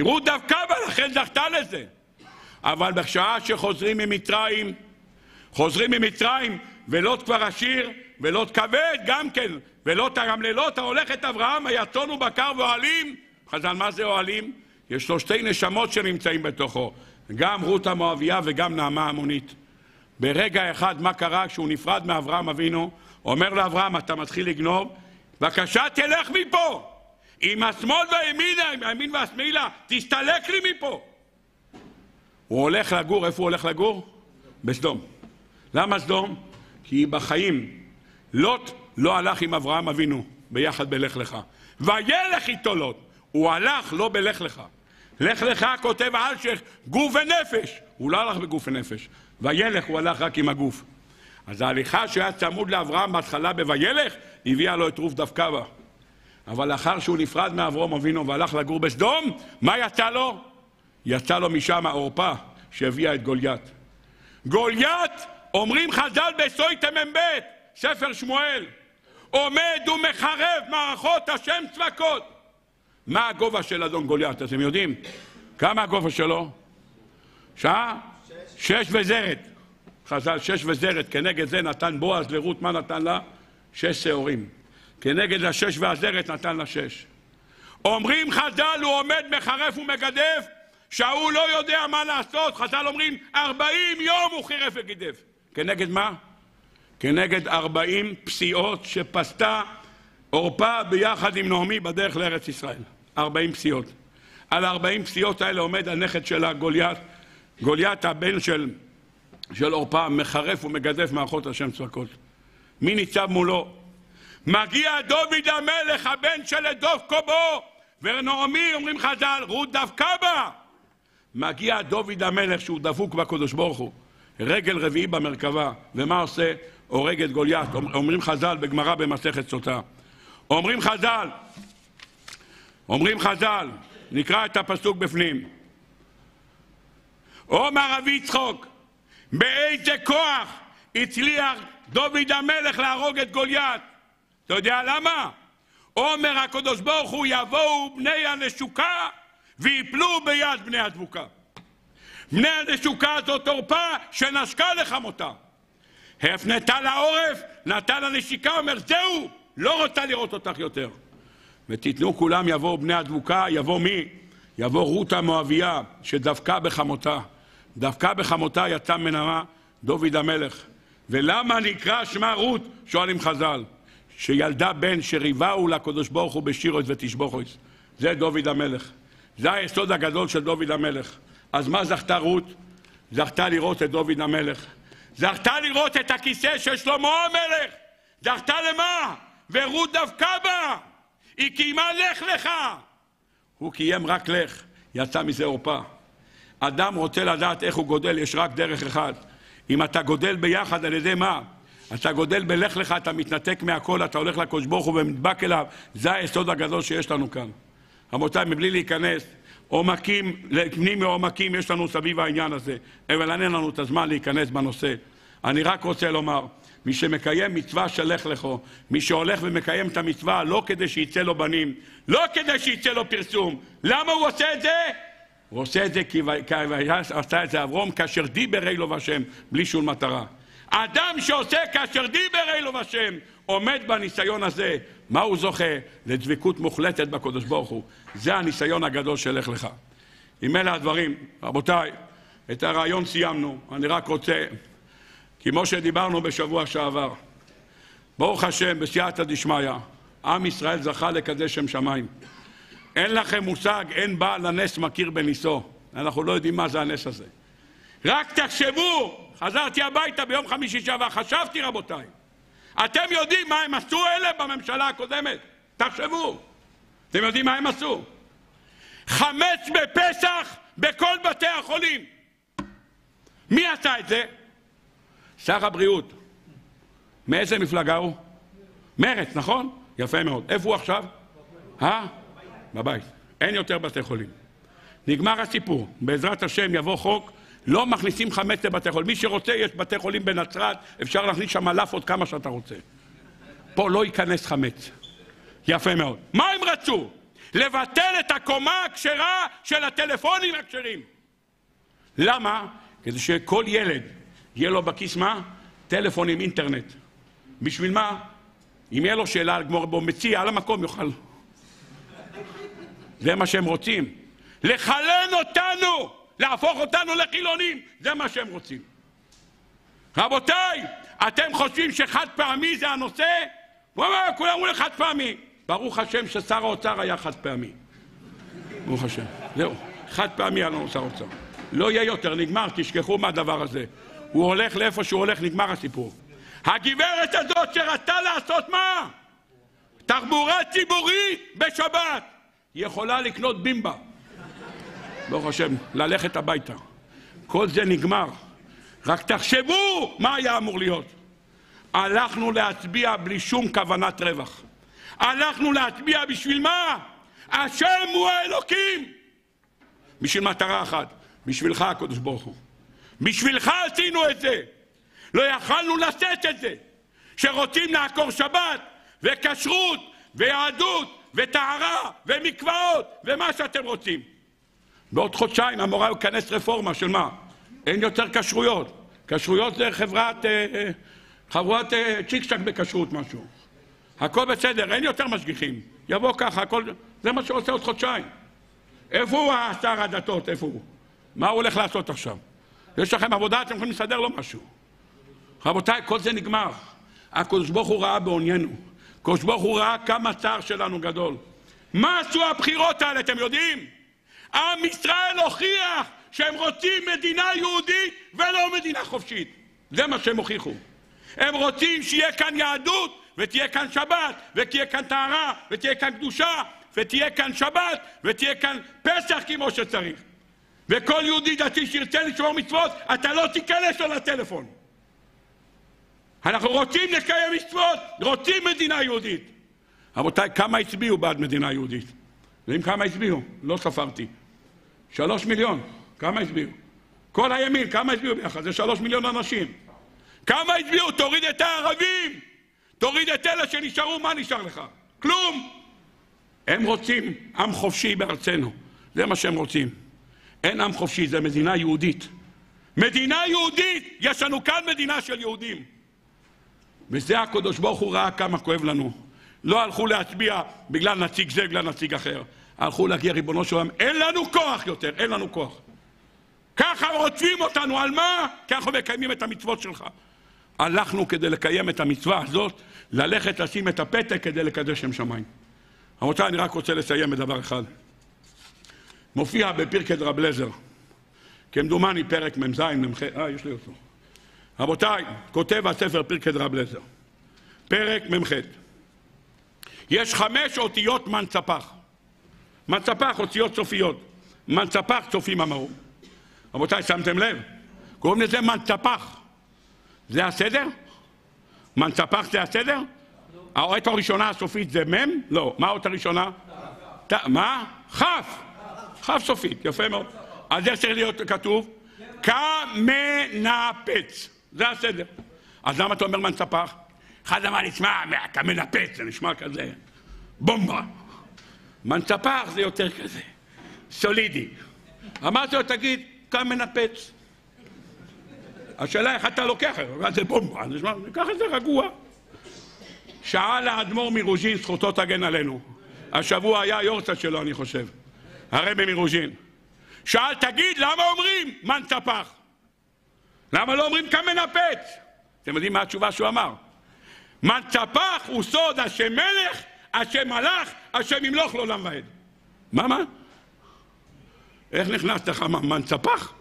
רות דווקא בה, לכן זכתה לזה. אבל בשעה שחוזרים ממצרים, חוזרים ממצרים, ולוט כבר עשיר, ולוט כבד גם כן, ולוט ללוט ההולכת אברהם, היתון ובקר ואוהלים. חז"ל, מה זה אוהלים? יש לו שתי נשמות שנמצאים בתוכו, גם רות המואביה וגם נעמה המונית. ברגע אחד, מה קרה כשהוא נפרד מאברהם אבינו? אומר לאברהם, אתה מתחיל לגנוב, בבקשה תלך מפה! עם השמאל והימינה, עם הימין והשמאלה, תסתלק לי מפה! הוא הולך לגור, איפה הוא הולך לגור? בסדום. למה סדום? כי בחיים לוט לא הלך עם אברהם אבינו ביחד בלך לך. וילך איתו לוט. הוא הלך לא בלך לך. לך לך כותב אלשיך גוף ונפש. הוא לא הלך בגוף ונפש. וילך הוא הלך רק עם הגוף. אז ההליכה שהיה צמוד לאברהם בהתחלה בוילך, הביאה לו את רוף דווקא בה. אבל לאחר שהוא נפרד מאברום אבינו והלך לגור בסדום, מה יצא לו? יצא לו משם העורפה שהביאה את גוליית. גוליית, אומרים חז"ל בסויטה מ"ב, ספר שמואל, עומד ומחרב מערכות השם צבקות. מה הגובה של אדון גוליית, אתם יודעים? כמה הגובה שלו? שעה? שש, שש וזרת. חז"ל, שש וזרת, כנגד זה נתן בועז לרות, מה נתן לה? שש שעורים. כנגד השש והזרת נתן לה שש. אומרים חז"ל, הוא עומד מחרף ומגדף, שאול לא יודע מה לעשות, חז"ל אומרים, ארבעים יום הוא חירף וגידף. כנגד מה? כנגד 40 פסיעות שפסתה עורפה ביחד עם נעמי בדרך לארץ ישראל. 40 פסיעות. על 40 פסיעות האלה עומד הנכד שלה, גוליית, גוליית הבן של, של עורפה, מחרף ומגדף מאחות השם צבקות. מי ניצב מולו? מגיע דוד המלך, הבן של דוב קובו, ונעמי, אומרים חז"ל, רות דווקא בה. מגיע דוד המלך שהוא דבוק בקדוש ברוך הוא, רגל רביעי במרכבה, ומה עושה? הורג את גוליית. אומרים חז"ל בגמרא במסכת סוטה. אומרים חז"ל, אומרים חז"ל, נקרא את הפסוק בפנים. עומר רבי יצחוק, באיזה כוח הצליח דוד המלך להרוג את גוליית? אתה יודע למה? אומר הקדוש ברוך הוא יבואו בני הנשוקה ויפלו ביד בני הדבוקה. בני הנשוקה זאת עורפה שנשקה לחמותה. הפנתה לעורף, נתן לה נשיקה, אומר זהו, לא רוצה לראות אותך יותר. ותיתנו כולם יבואו בני הדבוקה, יבוא מי? יבוא רות המואביה שדבקה בחמותה. דבקה בחמותה יצא מנהרה דוד המלך. ולמה נקרא שמה רות? שואלים חז"ל. שילדה בן שריבהו לקדוש ברוך הוא בשירוס ותשבוכוס. זה דוד המלך. זה היסוד הגדול של דוד המלך. אז מה זכתה רות? זכתה לראות את דוד המלך. זכתה לראות את הכיסא של שלמה המלך. זכתה למה? ורות דווקא בה. היא קיימה לך לך. הוא קיים רק לך. יצא מזה עורפה. אדם רוצה לדעת איך הוא גודל, יש רק דרך אחת. אם אתה גודל ביחד, על ידי מה? אתה גודל בלך לך, אתה מתנתק מהכל, אתה הולך לקדוש ברוך הוא ונדבק אליו. זה היסוד הגדול שיש לנו כאן. רבותיי, מבלי להיכנס, עומקים, פנים מעומקים יש לנו סביב העניין הזה, אבל אין לנו את הזמן להיכנס בנושא. אני רק רוצה לומר, מי שמקיים מצווה של לך לכו, מי שהולך ומקיים את המצווה לא כדי שיצא לו בנים, לא כדי שיצא לו פרסום. למה הוא עושה את זה? הוא עושה את זה כי עשה את זה אברום כאשר דיבר אלו בשם, בלי שום מטרה. אדם שעושה כאשר דיבר אלו בשם, עומד בניסיון הזה. מה הוא זוכה? לדבקות מוחלטת בקדוש ברוך הוא. זה הניסיון הגדול שלך לך. עם אלה הדברים, רבותיי, את הרעיון סיימנו. אני רק רוצה, כמו שדיברנו בשבוע שעבר, ברוך השם, בסייעתא דשמיא, עם ישראל זכה לקדש שם שמיים. אין לכם מושג, אין בעל הנס מכיר בניסו. אנחנו לא יודעים מה זה הנס הזה. רק תחשבו, חזרתי הביתה ביום חמישי שעבר, חשבתי רבותיי, אתם יודעים מה הם עשו אלה בממשלה הקודמת? תחשבו. אתם יודעים מה הם עשו? חמץ בפסח בכל בתי החולים. מי עשה את זה? שר הבריאות. מאיזה מפלגה הוא? מרץ, נכון? יפה מאוד. איפה הוא עכשיו? אה? בבית. אין יותר בתי חולים. נגמר הסיפור. בעזרת השם יבוא חוק, לא מכניסים חמץ לבתי חולים. מי שרוצה, יש בתי חולים בנצרת, אפשר להכניס שם לאפות כמה שאתה רוצה. פה לא ייכנס חמץ. יפה מאוד. מה הם רצו? לבטל את הקומה הכשרה של הטלפונים הכשרים. למה? כדי שכל ילד יהיה לו בכיס מה? טלפון עם אינטרנט. בשביל מה? אם יהיה לו שאלה, גמור בו מציע, על המקום יאכל. זה מה שהם רוצים. לחלן אותנו, להפוך אותנו לחילונים, זה מה שהם רוצים. רבותיי, אתם חושבים שחד פעמי זה הנושא? כולם אומרים חד פעמי. ברוך השם ששר האוצר היה חד פעמי. ברוך השם. זהו, חד פעמי היה לנו שר האוצר. לא יהיה יותר, נגמר, תשכחו מהדבר הזה. הוא הולך לאיפה שהוא הולך, נגמר הסיפור. הגברת הזאת שרצתה לעשות מה? תחבורה ציבורית בשבת. היא יכולה לקנות בימבה. ברוך השם, ללכת הביתה. כל זה נגמר. רק תחשבו מה היה אמור להיות. הלכנו להצביע בלי שום כוונת רווח. הלכנו להצביע בשביל מה? השם הוא האלוקים! בשביל מטרה אחת, בשבילך הקדוש ברוך הוא. בשבילך עשינו את זה. לא יכלנו לשאת את זה. שרוצים לעקור שבת וכשרות ויהדות וטהרה ומקוואות ומה שאתם רוצים. בעוד חודשיים המורה ייכנס רפורמה של מה? אין יותר כשרויות. כשרויות זה חברת, אה, אה, חברת אה, צ'יק צ'אק בכשרות משהו. הכל בסדר, אין יותר משגיחים. יבוא ככה, הכל... זה מה שעושה עוד חודשיים. איפה הוא שר הדתות? איפה הוא? מה הוא הולך לעשות עכשיו? יש לכם עבודה, אתם יכולים לסדר לו משהו. רבותיי, כל זה נגמר. הקדוש ברוך הוא ראה בעוניינו. הקדוש ברוך הוא ראה כמה צער שלנו גדול. מה עשו הבחירות האלה, אתם יודעים? עם ישראל הוכיח שהם רוצים מדינה יהודית ולא מדינה חופשית. זה מה שהם הוכיחו. הם רוצים שיהיה כאן יהדות ותהיה כאן שבת ותהיה כאן טהרה ותהיה כאן קדושה ותהיה כאן שבת ותהיה כאן פסח כמו שצריך. וכל יהודי דתי שירצה לשמור מצוות, אתה לא תיכנס לו לטלפון. אנחנו רוצים לקיים מצוות, רוצים מדינה יהודית. רבותיי, כמה הצביעו בעד מדינה יהודית? יודעים כמה הצביעו? לא ספרתי. שלוש מיליון. כמה הצביעו? כל הימין, כמה הצביעו ביחד? זה שלוש מיליון אנשים. כמה הצביעו? תוריד את הערבים! תוריד את אלה שנשארו, מה נשאר לך? כלום! הם רוצים עם חופשי בארצנו. זה מה שהם רוצים. אין עם חופשי, זה מדינה יהודית. מדינה יהודית! יש לנו כאן מדינה של יהודים. וזה הקדוש ברוך הוא ראה כמה כואב לנו. לא הלכו להצביע בגלל נציג זה, בגלל נציג אחר. הלכו להגיע, ריבונו של עולם, אין לנו כוח יותר, אין לנו כוח. ככה רודפים אותנו, על מה? כי אנחנו מקיימים את המצוות שלך. הלכנו כדי לקיים את המצווה הזאת, ללכת לשים את הפתק כדי לקדש שם שמיים. רבותיי, אני רק רוצה לסיים בדבר אחד. מופיע בפרקי דרב לזר, כמדומני פרק מ"ז, מ"ח, אה, יש לי אותו. רבותיי, כותב הספר פרקי דרב לזר, פרק מ"ח. יש חמש אותיות מנצפח. מנצפח, אותיות סופיות. מנצפח, צופים אמרו. רבותיי, שמתם לב? קוראים לזה מנצפח. זה הסדר? מנצפח זה הסדר? האות הראשונה הסופית זה מ'? לא. מה האות הראשונה? מה? כ'. כ' סופית, יפה מאוד. אז איך צריך להיות כתוב? כמנפץ. זה הסדר. אז למה אתה אומר מנצפח? אחד אמר לי, שמע, כמנפץ, זה נשמע כזה בומבה. מנצפח זה יותר כזה, סולידי. אמרתי לו, תגיד, כמנפץ. השאלה איך אתה לוקח, זה בומבה, נשמע, ניקח את זה רגוע. שאל האדמו"ר מרוז'ין, זכותו תגן עלינו. השבוע היה יורצה שלו, אני חושב. הרבי מרוז'ין. שאל, תגיד, למה אומרים מנצפח? למה לא אומרים כמנפץ? אתם יודעים מה התשובה שהוא אמר? מנצפח הוא סוד השם מלך, השם מלאך, השם ימלוך לעולם ועד. מה, מה? איך נכנס לך מנצפח?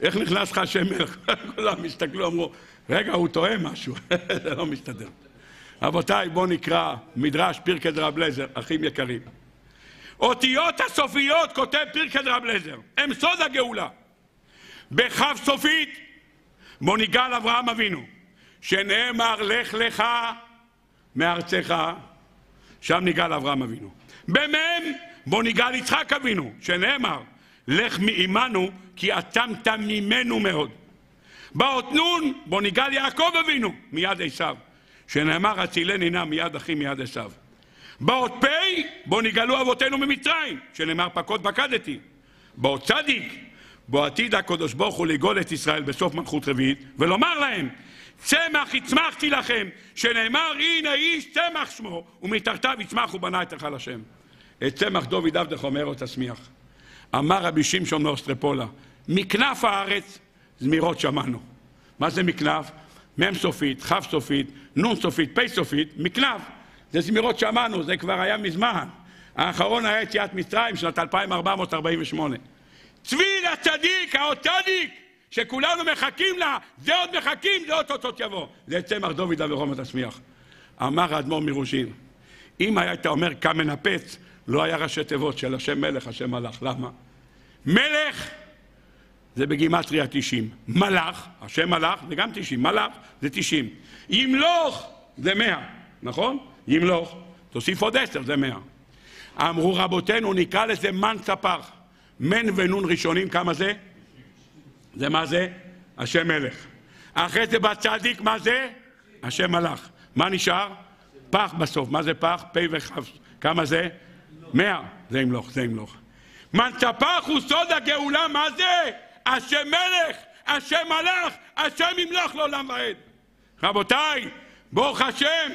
איך נכנס לך השם מלך? (laughs) כולם הסתכלו, אמרו, רגע, הוא טועה משהו, (laughs) זה לא מסתדר. רבותיי, בואו נקרא מדרש פרקי דרב לזר, אחים יקרים. אותיות הסופיות, כותב פרקי דרב לזר, הם סוד הגאולה. בכף סופית, בוא ניגע על אברהם אבינו, שנאמר לך לך מארצך, שם ניגע על אברהם אבינו. במ"ם, בוא ניגע על יצחק אבינו, שנאמר לך מעמנו כי עצמת ממנו מאוד. באות נון, בוא ניגע ליעקב אבינו, מיד עשיו, שנאמר הצילני נא מיד אחי מיד עשיו. באות פ', בוא נגאלו אבותינו ממצרים, שנאמר פקוד פקדתי. באות צדיק, בוא עתיד הקדוש ברוך הוא לגאול את ישראל בסוף מלכות רביעית, ולומר להם, צמח הצמחתי לכם, שנאמר הנה איש צמח שמו, ומתחתיו יצמח ובנה את היכל השם. את צמח דוד עבדך אומר או תשמיח. אמר רבי שמשון מאוסטרפולה, מכנף הארץ זמירות שמענו. מה זה מכנף? מ' סופית, כ' סופית, נ' סופית, פ' סופית, מכנף. זה זמירות שמענו, זה כבר היה מזמן. האחרון היה יציאת מצרים, שנת 2448. צבי לצדיק, העוד צדיק, שכולנו מחכים לה, זה עוד מחכים, זה תוצאות יבוא. זה צמח דוד אברום תשמיח. אמר האדמו"ר מרושין, אם היית אומר כמנפץ, לא היה ראשי תיבות של השם מלך, השם מלאך. למה? מלך זה בגימטריה 90. מלאך, השם מלאך זה גם 90. מלאך זה 90. ימלוך זה 100, נכון? ימלוך. תוסיף עוד 10, זה 100. אמרו רבותינו, נקרא לזה מן ספח. מן ונון ראשונים, כמה זה? זה מה זה? השם מלך. אחרי זה בצדיק, מה זה? השם מלאך. מה נשאר? פח בסוף. מה זה פח? פ' וכ'. כמה זה? מאה. זה ימלוך, זה ימלוך. מנצפח הוא סוד הגאולה, מה זה? השם מלך, השם מלאך, השם ימלוך לעולם ועד. רבותיי, ברוך השם,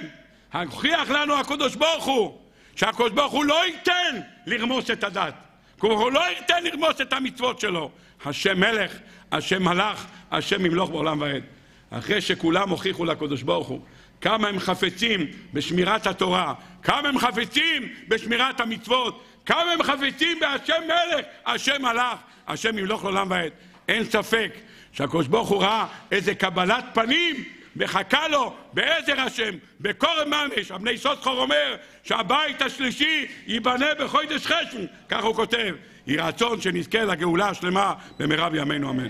הוכיח לנו הקדוש ברוך הוא, שהקדוש ברוך הוא לא ייתן לרמוס את הדת. הוא לא ייתן לרמוס את המצוות שלו. השם מלך, השם מלאך, השם ימלוך בעולם ועד. אחרי שכולם הוכיחו לקדוש ברוך הוא כמה הם חפצים בשמירת התורה, כמה הם חפצים בשמירת המצוות, כמה הם חפצים בהשם מלך, השם מלך, השם ימלוך לעולם ועד. אין ספק שהקדוש ברוך הוא ראה איזה קבלת פנים מחכה לו בעזר השם, בכורם ממש, הבני סוסחור אומר שהבית השלישי ייבנה בחודש חשן, כך הוא כותב. יהי רצון שנזכה לגאולה השלמה במהרה בימינו אמן.